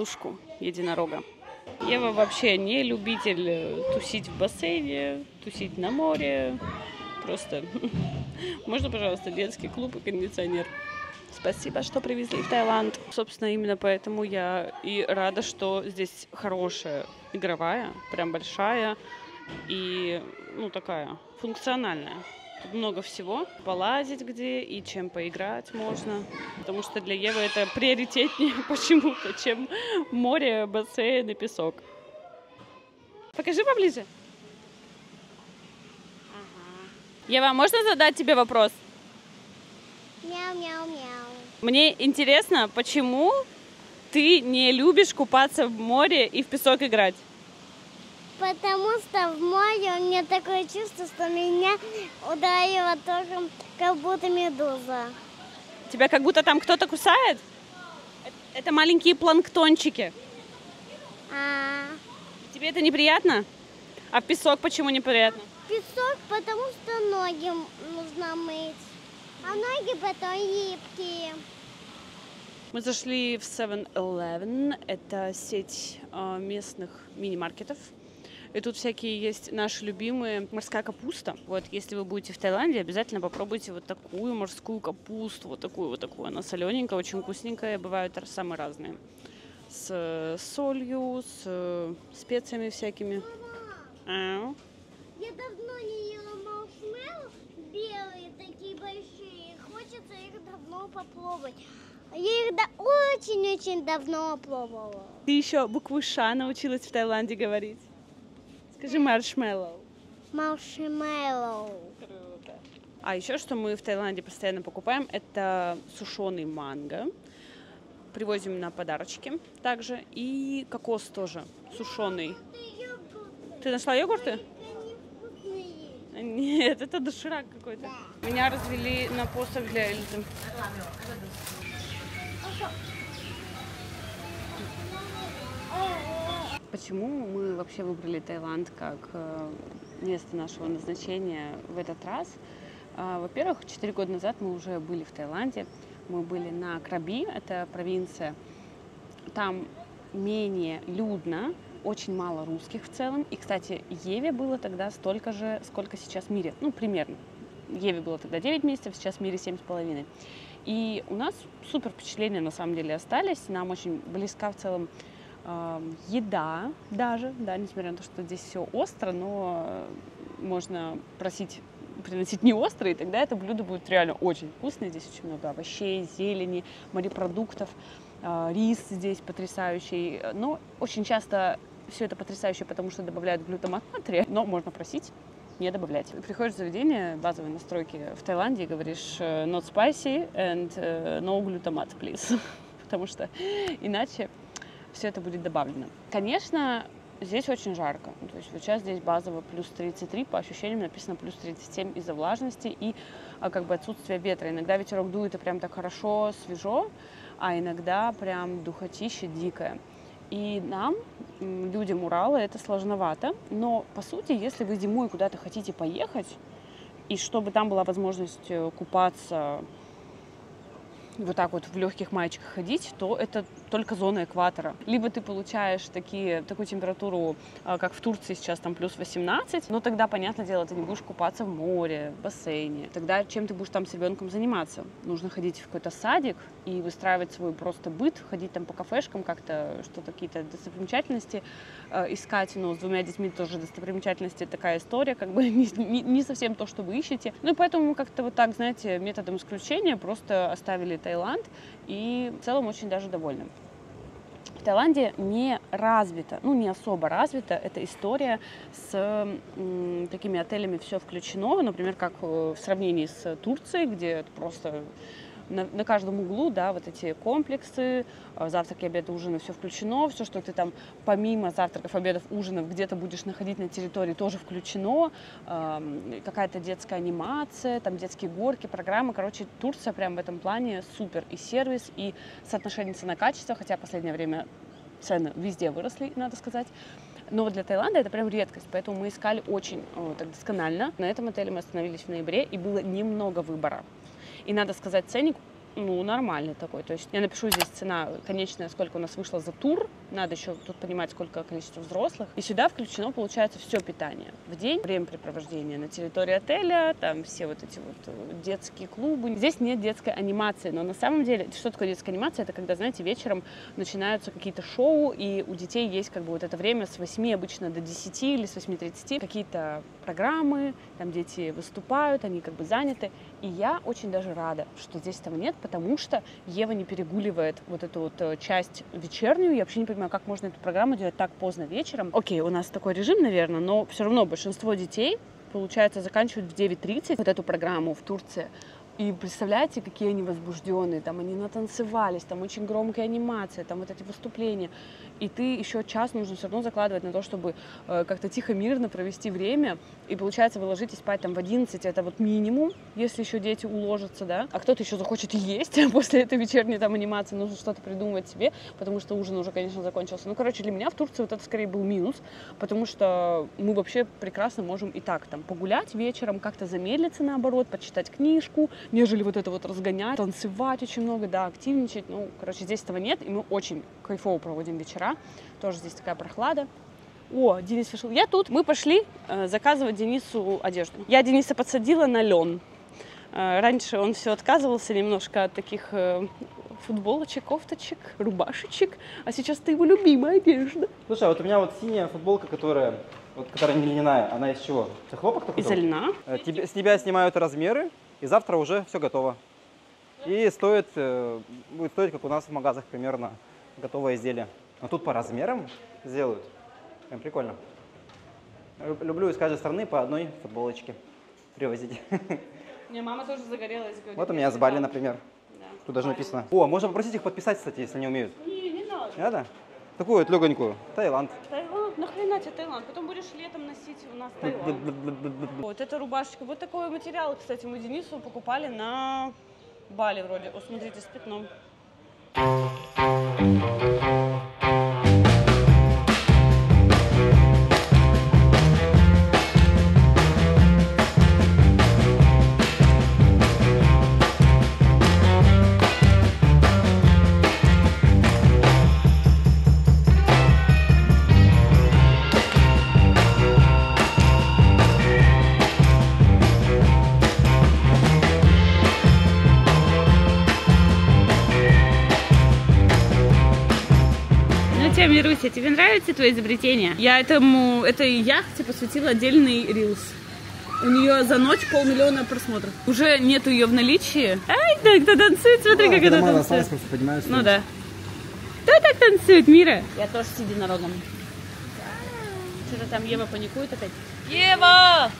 Татушку единорога. Ева вообще не любитель э, тусить в бассейне, тусить на море. Просто можно, пожалуйста, детский клуб и кондиционер. Спасибо, что привезли в Таиланд. Собственно, именно поэтому я и рада, что здесь хорошая игровая, прям большая и, ну, такая функциональная. Тут много всего. Полазить где и чем поиграть можно. Потому что для Евы это приоритетнее почему-то, чем море, бассейн и песок. Покажи поближе. Ева, можно задать тебе вопрос? Мяу-мяу-мяу. Мне интересно, почему ты не любишь купаться в море и в песок играть? Потому что в море у меня такое чувство, что меня ударила тоже как будто медуза. Тебя как будто там кто-то кусает? Это- маленькие планктончики. А Тебе это неприятно? А в песок почему неприятно? песок, потому что ноги нужно мыть. А ноги потом липкие. Мы зашли в 7-Eleven. Это сеть э, местных мини-маркетов. И тут всякие есть наши любимые морская капуста. Вот, если вы будете в Таиланде, обязательно попробуйте вот такую морскую капусту. Вот такую, вот такую. Она солененькая, очень вкусненькая. Бывают самые разные. С э, солью, с э, специями всякими. Ау. Я давно не ела маршмеллоу белые, такие большие. Хочется их давно попробовать. Я их да- очень-очень давно пробовала. Ты еще букву Ш научилась в Таиланде говорить. Скажи маршмеллоу. Маршмеллоу. А еще что мы в Таиланде постоянно покупаем, это сушеный манго. Привозим на подарочки также. И кокос тоже сушеный. Ты нашла йогурты? Нет, это доширак какой-то. Меня развели на посох для Эльзы. Почему мы вообще выбрали Таиланд как э, место нашего назначения в этот раз? А, Во-первых, 4 года назад мы уже были в Таиланде. Мы были на Краби, это провинция. Там менее людно, очень мало русских в целом. И, кстати, Еве было тогда столько же, сколько сейчас Мире. Ну, примерно. Еве было тогда 9 месяцев, сейчас Мире 7,5. И у нас супер впечатления на самом деле остались. Нам очень близка в целом еда даже, да, несмотря на то, что здесь все остро, но э, можно просить приносить не острые, и тогда это блюдо будет реально очень вкусное. Здесь очень много овощей, зелени, морепродуктов, э, рис здесь потрясающий. Но очень часто все это потрясающе, потому что добавляют глютамат натрия, но можно просить не добавлять. Приходишь в заведение, базовые настройки в Таиланде, и говоришь э, not spicy and э, no glutamate, please. Потому что иначе все это будет добавлено. Конечно, здесь очень жарко. Ну, То есть вот сейчас здесь базово плюс 33, по ощущениям написано плюс 37 из-за влажности и а, как бы отсутствия ветра. Иногда ветерок дует и прям так хорошо, свежо, а иногда прям духотище дикое. И нам, людям Урала, это сложновато. Но, по сути, если вы зимой куда-то хотите поехать, и чтобы там была возможность э, купаться вот так вот в легких маечках ходить, то это только зона экватора. Либо ты получаешь такие, такую температуру, а, как в Турции сейчас, там плюс 18, но тогда, понятное дело, ты не будешь купаться в море, в бассейне. Тогда чем ты будешь там с ребенком заниматься? Нужно ходить в какой-то садик и выстраивать свой просто быт, ходить там по кафешкам, как-то что-то, какие-то достопримечательности э, искать. Но с двумя детьми тоже достопримечательности такая история, как бы не, не- не совсем то, что вы ищете. Ну и поэтому мы как-то вот так, знаете, методом исключения просто оставили Таиланд и в целом очень даже довольны. В Таиланде не развита, ну не особо развита эта история с м, такими отелями все включено, например, как э, в сравнении с Турцией, где это просто на, на каждом углу, да, вот эти комплексы, э, завтраки, обеды, ужины, все включено, все, что ты там помимо завтраков, обедов, ужинов где-то будешь находить на территории, тоже включено, Эм, какая-то детская анимация, там детские горки, программы, короче, Турция прям в этом плане супер, и сервис, и соотношение цена-качество, хотя в последнее время цены везде выросли, надо сказать. Но для Таиланда это прям редкость, поэтому мы искали очень э, так досконально. На этом отеле мы остановились в ноябре, и было немного выбора. И надо сказать, ценник ну, нормальный такой. То есть я напишу здесь цена конечная, сколько у нас вышло за тур. Надо еще тут понимать, сколько количество взрослых. И сюда включено, получается, все питание. В день, времяпрепровождение на территории отеля, там все вот эти вот э, детские клубы. Здесь нет детской анимации, но на самом деле, что такое детская анимация? Это когда, знаете, вечером начинаются какие-то шоу, и у детей есть как бы вот это время с 8 обычно до 10 или с 8.30 какие-то программы, там дети выступают, они как бы заняты. И я очень даже рада, что здесь этого нет, потому что Ева не перегуливает вот эту вот э, часть вечернюю. Я вообще не понимаю, как можно эту программу делать так поздно вечером. Окей, у нас такой режим, наверное, но все равно большинство детей, получается, заканчивают в 9.30 вот эту программу в Турции. И представляете, какие они возбужденные, там они натанцевались, там очень громкая анимация, там вот эти выступления. И ты еще час нужно все равно закладывать на то, чтобы э, как-то тихо, мирно провести время. И получается, вы ложитесь спать там в 11, это вот минимум, если еще дети уложатся, да. А кто-то еще захочет есть после этой вечерней там анимации, нужно что-то придумывать себе, потому что ужин уже, конечно, закончился. Ну, короче, для меня в Турции вот это скорее был минус, потому что мы вообще прекрасно можем и так там погулять вечером, как-то замедлиться наоборот, почитать книжку, нежели вот это вот разгонять, танцевать очень много, да, активничать. Ну, короче, здесь этого нет, и мы очень кайфово проводим вечера. Тоже здесь такая прохлада. О, Денис вышел. Я тут. Мы пошли э, заказывать Денису одежду. Я Дениса подсадила на лен. Э, раньше он все отказывался немножко от таких э, футболочек, кофточек, рубашечек, а сейчас ты его любимая одежда. Слушай, а вот у меня вот синяя футболка, которая, вот, которая не льняная, она из чего? Это хлопок такой? Из льна. Э, тебе- с тебя снимают размеры, и завтра уже все готово. И стоит, э, будет стоить, как у нас в магазах примерно, готовое изделие. Но тут по размерам сделают. Прям прикольно. Лю- Люблю из каждой страны по одной футболочке привозить. Мне мама тоже загорелась. говорит, Вот у меня с Бали, например. Да. Тут даже Бали. написано. О, можно попросить их подписать, кстати, если не умеют. Не, не надо. Не надо? Такую вот легонькую. Таиланд. Таиланд, нахрена тебе Таиланд? Потом будешь летом носить у нас Таиланд. Вот эта рубашечка. Вот такой материал, кстати, мы Денису покупали на Бали вроде. О, смотрите, с пятном. Ну что, Мируся, тебе нравится твое изобретение? Я этому, этой яхте посвятила отдельный рилс. У нее за ночь полмиллиона просмотров. Уже нету ее в наличии. Ай, да, кто танцует, смотри, как она танцует. Ну да. Кто так танцует, Мира? Я тоже с единорогом. Что-то там Ева паникует опять. Ева!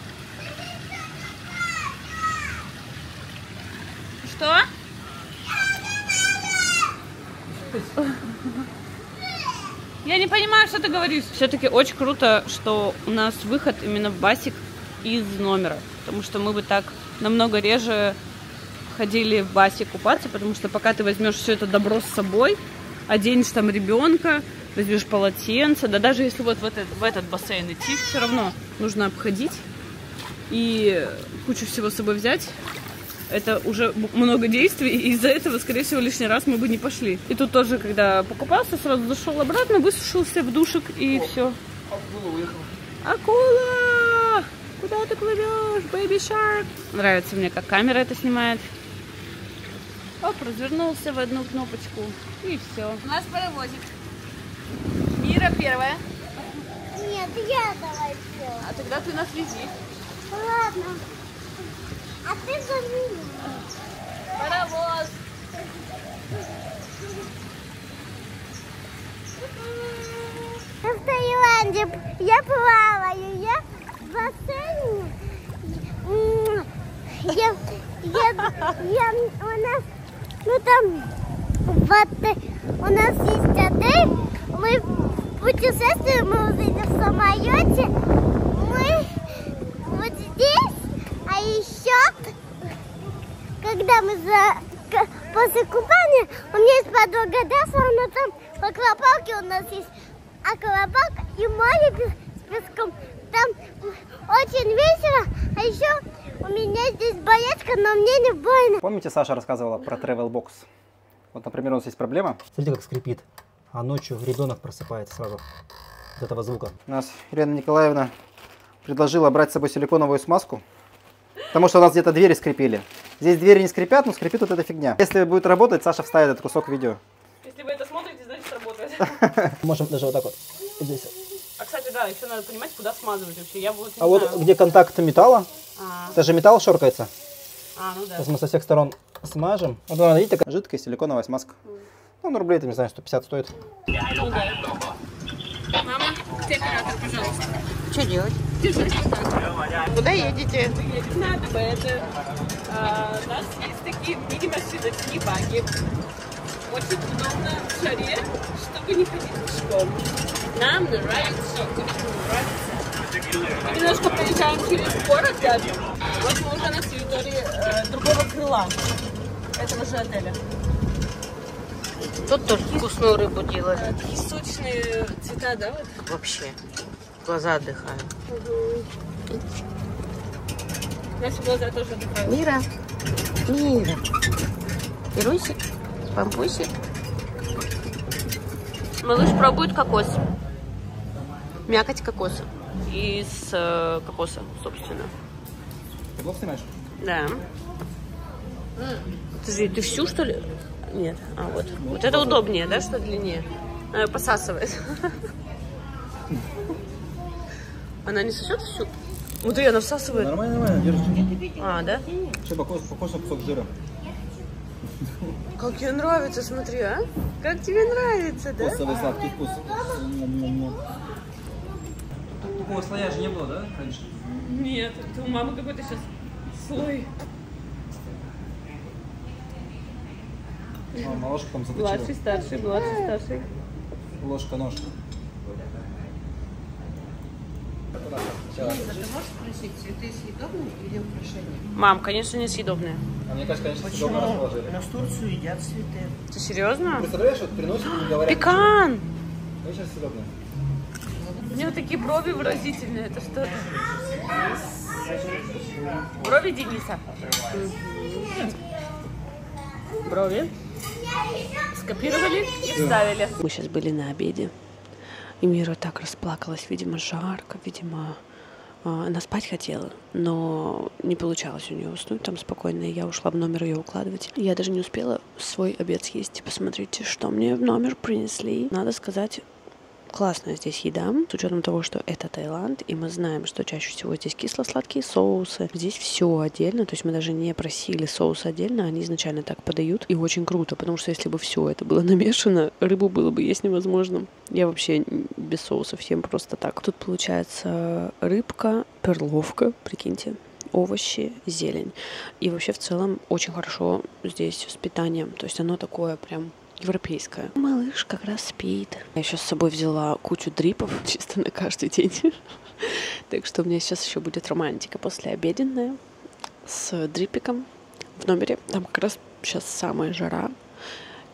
Что? Я не понимаю, что ты говоришь. Все-таки очень круто, что у нас выход именно в басик из номера. Потому что мы бы так намного реже ходили в басик купаться, потому что пока ты возьмешь все это добро с собой, оденешь там ребенка, возьмешь полотенце, да даже если вот в этот, в этот бассейн идти, все равно нужно обходить и кучу всего с собой взять. Это уже много действий, и из-за этого, скорее всего, лишний раз мы бы не пошли. И тут тоже, когда покупался, сразу зашел обратно, высушился в душик, и все. Акула! Куда ты плывешь, baby shark? Нравится мне, как камера это снимает. Оп, развернулся в одну кнопочку, и все. У нас паровозик. Мира первая. Нет, я давай все. А тогда ты нас вези. Ладно. А ты за меня. Паровоз. В Таиланде я плаваю, я в бассейне. Я, я, я, у нас, ну там, вот, у нас есть отель, мы путешествуем, мы увидели в самолете, мы вот здесь, еще, когда мы за, после купания, у меня есть подруга Даша, она там в аквапарке у нас есть аквапарк и море с песком. Там очень весело, а еще у меня здесь боечка, но мне не больно. Помните, Саша рассказывала про Travel Box? Вот, например, у нас есть проблема. Смотрите, как скрипит. А ночью ребенок просыпается сразу от этого звука. У нас Елена Николаевна предложила брать с собой силиконовую смазку, потому что у нас где-то двери скрипели. Здесь двери не скрипят, но скрипит вот эта фигня. Если будет работать, Саша вставит этот кусок видео. Если вы это смотрите, значит работает. Можем даже вот так вот. Здесь. А кстати, да, еще надо понимать, куда смазывать вообще. Я вот не А вот знаю. где контакт металла, А, это же металл шоркается. а, ну да. Сейчас мы со всех сторон смажем. Вот она, видите, такая жидкая силиконовая смазка. Ну, на рублей, там, не знаю, 150 стоит. Мама, ты оператор, пожалуйста. Что делать? Куда едете? Ехать надо бы, это... а, у нас есть такие мини-машиночки, баги. очень удобно в жаре, чтобы не ходить пешком. Нам нравится, конечно, нравится. Мы немножко проезжаем через город даже. Вот мы уже на территории э, другого крыла этого же отеля. Тут тоже вкусную рыбу делали. Э, Такие сочные цвета, да, вот? Вообще. Глаза отдыхают. Наши глаза тоже отдыхают. Мира. Мира. Ирусик. Пампусик. Малыш пробует кокос. Мякоть кокоса. Из э, кокоса, собственно. Ты плохо снимаешь? Да. Подожди, ты всю, что ли? Нет. А, вот. Вот это удобнее, да, что длиннее? Посасывает. Она не сосет всю? Вот и она всасывает. Нормально, нормально, держи. А, да? Еще покос, покос кусок жира. Как ей нравится, смотри, а? Как тебе нравится, да? Вкусовый сладкий вкус. Такого слоя же не было, да, раньше? Нет, это у мамы какой-то сейчас слой. А, ложка там заточила. Младший, старший, младший, старший. Ложка, ножка. Мам, конечно, несъедобные. А мне кажется, конечно, съедобно расположили. нас в Турцию едят цветы. Ты серьезно? Представляешь, вот приносят и говорят. Пекан! Ну, сейчас съедобно. У него такие брови выразительные. Это что? Брови Дениса. Брови. Скопировали и вставили. Мы сейчас были на обеде. И Мира так расплакалась. Видимо, жарко, видимо, а, она спать хотела, но не получалось у нее уснуть там спокойно, и я ушла в номер ее укладывать. Я даже не успела свой обед съесть. Посмотрите, что мне в номер принесли. Надо сказать, классная здесь еда, с учетом того, что это Таиланд, и мы знаем, что чаще всего здесь кисло-сладкие соусы. Здесь все отдельно, то есть мы даже не просили соус отдельно, они изначально так подают, и очень круто, потому что если бы все это было намешано, рыбу было бы есть невозможно. Я вообще без соусов ем просто так. Тут получается рыбка, перловка, прикиньте, овощи, зелень. И вообще в целом очень хорошо здесь с питанием. То есть оно такое прям европейское. Малыш как раз спит. Я еще с собой взяла кучу дрипов чисто на каждый день. Так что у меня сейчас еще будет романтика после обеденная с дрипиком в номере. Там как раз сейчас самая жара.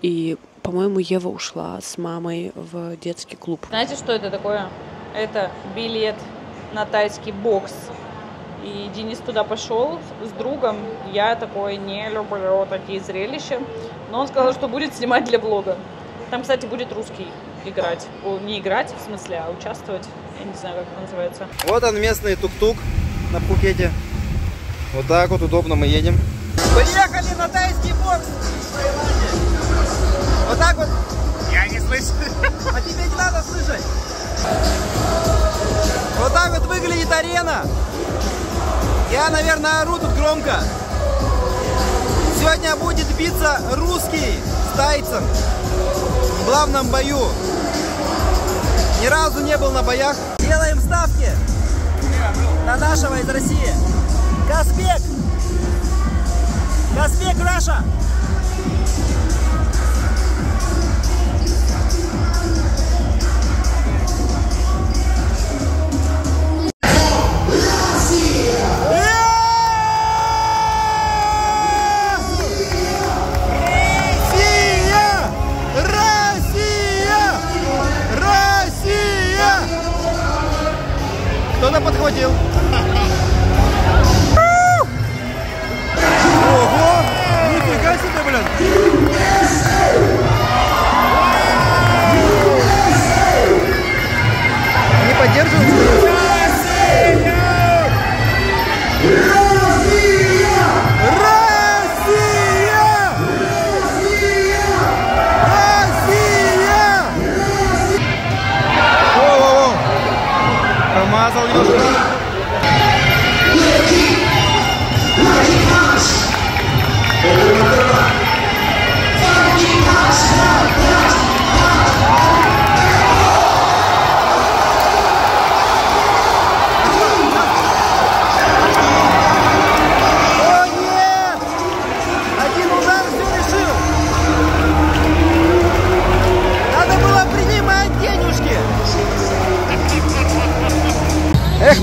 И, по-моему, Ева ушла с мамой в детский клуб. Знаете, что это такое? Это билет на тайский бокс. И Денис туда пошел с другом. Я такой не люблю такие зрелища. Но он сказал, что будет снимать для влога. Там, кстати, будет русский играть. О, не играть, в смысле, а участвовать. Я не знаю, как это называется. Вот он местный тук-тук на Пхукете. Вот так вот удобно мы едем. Приехали на тайский бокс в Таиланде. Вот так вот. Я не слышу. А тебе не надо слышать. Вот так вот выглядит арена. Я, наверное, ору тут громко. Сегодня будет биться русский с тайцем в главном бою. Ни разу не был на боях. Делаем ставки на нашего из России. Казбек! Казбек Раша!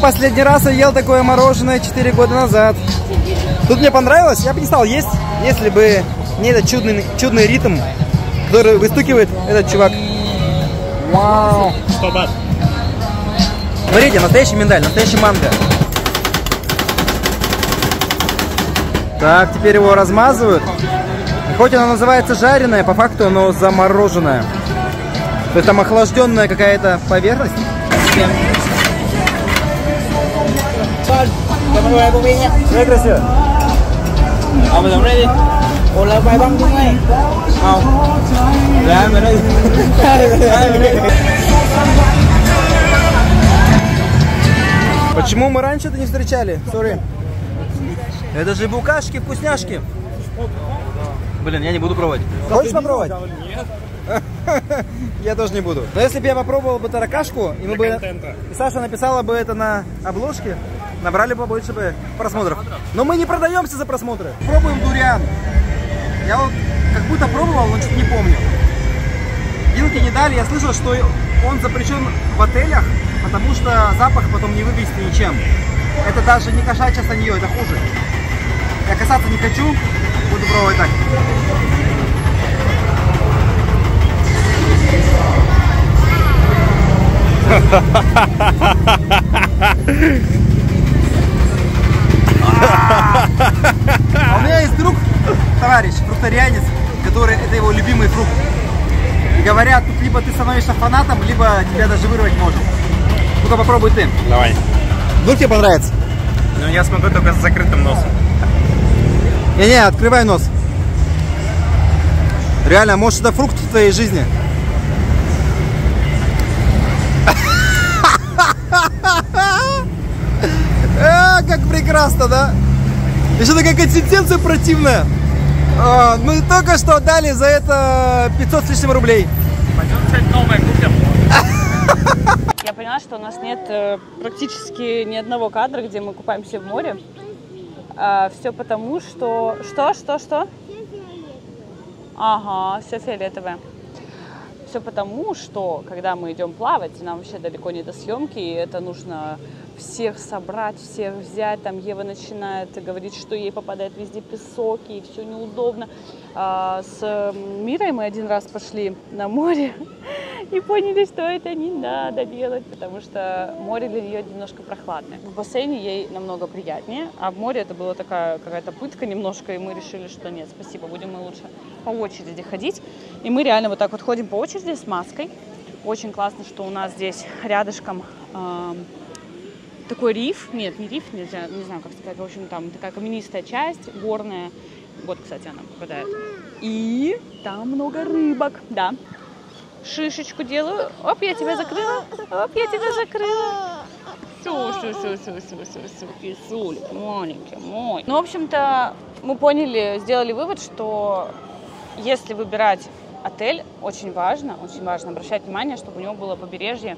Последний раз я ел такое мороженое 4 года назад. Тут мне понравилось, я бы не стал есть, если бы не этот чудный, чудный ритм, который выстукивает этот чувак. Вау! Смотрите, настоящий миндаль, настоящий манго. Так, теперь его размазывают. Хоть оно называется жареное, по факту оно замороженное. То есть там охлажденная какая-то поверхность. Very красиво. À mình làm đây đi. Ủa là bài băng cũng ngay. Không. Dạ mình đây. Почему мы раньше это не встречали? Сори. Это же букашки, вкусняшки. Блин, я не буду пробовать. Хочешь попробовать? Нет. Я тоже не буду. Но если бы я попробовал бы таракашку, и, мы бы, и Саша написала бы это на обложке, набрали побольше бы просмотров. Но мы не продаемся за просмотры. Пробуем дуриан. Я вот как будто пробовал, но что-то не помню. Вилки не дали, я слышал, что он запрещен в отелях, потому что запах потом не вывести ничем. Это даже не кошачье санье, это хуже. Я касаться не хочу, буду пробовать так. А у меня есть друг, товарищ, фрукторианец, который, это его любимый фрукт. И говорят, тут либо ты становишься фанатом, либо тебя даже вырвать может. Ну-ка попробуй ты. Давай. Вдруг тебе понравится? Ну, я смогу только с закрытым носом. Не-не, открывай нос. Реально, может это фрукт в твоей жизни? А, как прекрасно, да? Еще такая консистенция противная. А, мы только что дали за это 500 с лишним рублей. Пойдем что-нибудь новое купим. Я поняла, что у нас нет э, практически ни одного кадра, где мы купаемся в море. все потому, что... Что, что, что? Ага, все фиолетовое. Все потому, что когда мы идем плавать, нам вообще далеко не до съемки, и это нужно всех собрать, всех взять. Там Ева начинает говорить, что ей попадает везде песок, и все неудобно. А, с Мирой мы один раз пошли на море и поняли, что это не надо делать, потому что море для нее немножко прохладное. В бассейне ей намного приятнее, а в море это была такая какая-то пытка немножко, и мы решили, что нет, спасибо, будем мы лучше по очереди ходить. И мы реально вот так вот ходим по очереди с маской. Очень классно, что у нас здесь рядышком эм, такой риф, нет, не риф, не знаю, не знаю, как сказать, в общем, там такая каменистая часть, горная, вот, кстати, она попадает. И там много рыбок, да. Шишечку делаю, оп, я тебя закрыла, оп, я тебя закрыла. Сю, сю, сю, сю, сю, сю, сю, кисулик, маленький мой. Ну, в общем-то, мы поняли, сделали вывод, что если выбирать отель, очень важно, очень важно обращать внимание, чтобы у него было побережье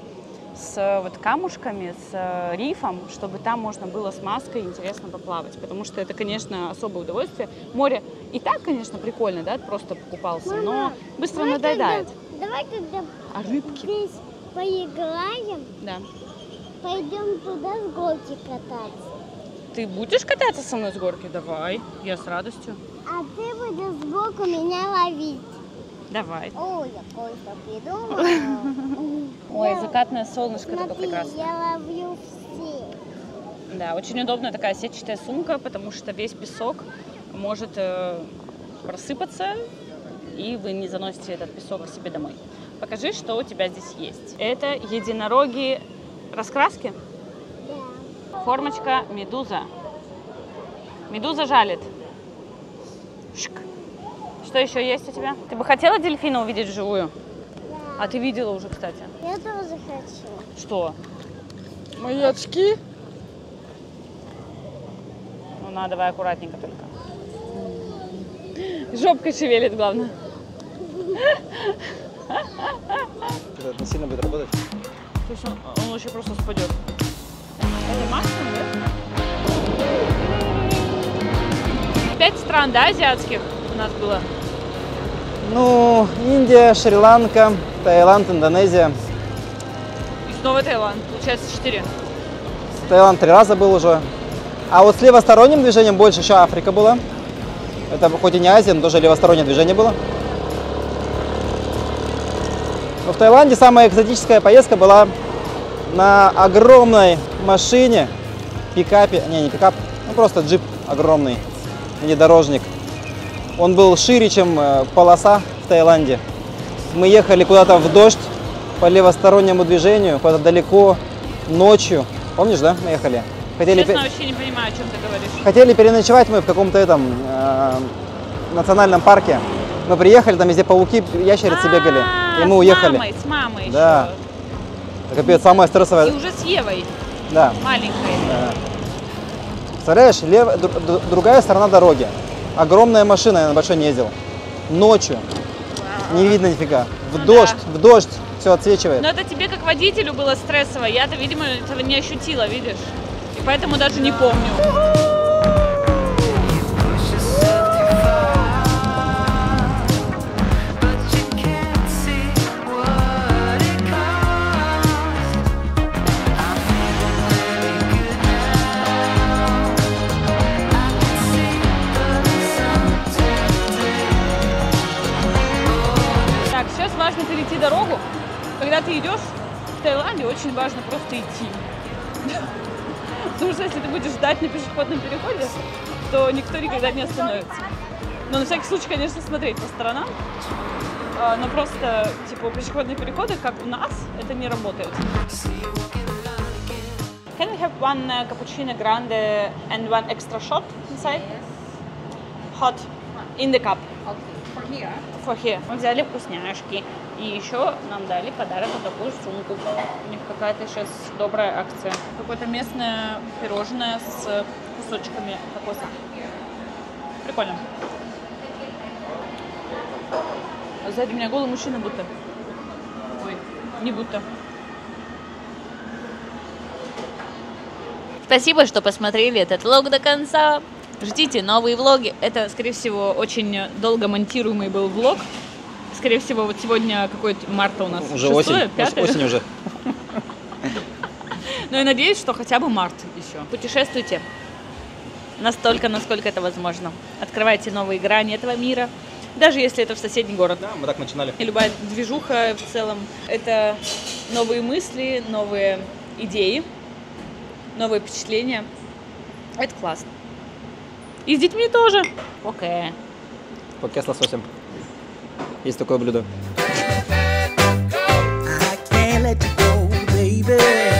с вот камушками, с э, рифом, чтобы там можно было с маской интересно поплавать. Потому что это, конечно, особое удовольствие. Море и так, конечно, прикольно, да, просто покупался, но быстро надоедает. Давай, когда А рыбки? здесь поиграем, Да. пойдем туда с горки кататься. Ты будешь кататься со мной с горки? Давай, я с радостью. А ты будешь сбоку меня ловить. Давай. Ой, я кое-что придумала. Ой, Я- закатное солнышко такое Смотри, прекрасное. я ловлю все. Да, очень удобная такая сетчатая сумка, потому что весь песок может э, просыпаться, и вы не заносите этот песок к себе домой. Покажи, что у тебя здесь есть. Это единороги раскраски. Формочка медуза. Медуза жалит. Шик. Что еще есть у тебя? Ты бы хотела дельфина увидеть вживую? А ты видела уже, кстати. Я тоже хочу. Что? Мои очки? Ну, надо, давай аккуратненько только. Жопкой шевелит, главное. Это сильно будет работать. То есть он, он вообще просто спадет. Это максимум, да? Пять стран, да, азиатских у нас было? Ну, Индия, Шри-Ланка, Таиланд, Индонезия. И снова Таиланд. Получается четыре. Таиланд три раза был уже. А вот с левосторонним движением больше еще Африка была. Это хоть и не Азия, но тоже левостороннее движение было. Но в Таиланде самая экзотическая поездка была на огромной машине, пикапе, не, не пикап, ну просто джип огромный, внедорожник. Он был шире, чем э, полоса в Таиланде. Мы ехали куда-то в дождь по левостороннему движению, куда-то далеко, ночью. Помнишь, да, мы ехали? Хотели, Честно, пе- вообще не понимаю, о чем ты говоришь. хотели переночевать мы в каком-то этом э, национальном парке. Мы приехали, там везде пауки, ящерицы бегали, и мы А, уехали. С мамой, с мамой Да. Капец, самая еще. стрессовая. И уже с Евой, Да. маленькой. Представляешь, лев- дру- дру- другая сторона дороги. Огромная машина, я на большой не ездил. Ночью. Не видно нифига. В Ну дождь, в дождь. Все отсвечивает. Но это тебе как водителю было стрессово. Я-то, видимо, этого не ощутила, видишь? И поэтому даже не помню. Ждать на пешеходном переходе, то никто никогда не остановится. Но на всякий случай, конечно, смотреть по сторонам. А, Но просто, типа, пешеходные переходы, как у нас, это не работает. Can we have one uh, cappuccino grande and one extra shot inside? Hot. In the cup. For here. Мы взяли вкусняшки. И еще нам дали подарок вот такую сумку. У них какая-то сейчас добрая акция. Какое-то местное пирожное с кусочками кокоса. Прикольно. Сзади меня голый мужчина будто. Ой, не будто. Спасибо, что посмотрели этот влог до конца. Ждите новые влоги. Это, скорее всего, очень долго монтируемый был влог. Скорее всего, вот сегодня какой марта у нас? Уже Шестое? осень. Пятое? Осень уже. Но я надеюсь, что хотя бы март еще. Путешествуйте настолько, насколько это возможно. Открывайте новые грани этого мира, даже если это в соседний город. Да, мы так начинали. И любая движуха в целом – это новые мысли, новые идеи, новые впечатления. Это классно. И с детьми тоже? Окей. Поке с лососем. Есть такое блюдо. I can't let you go, baby.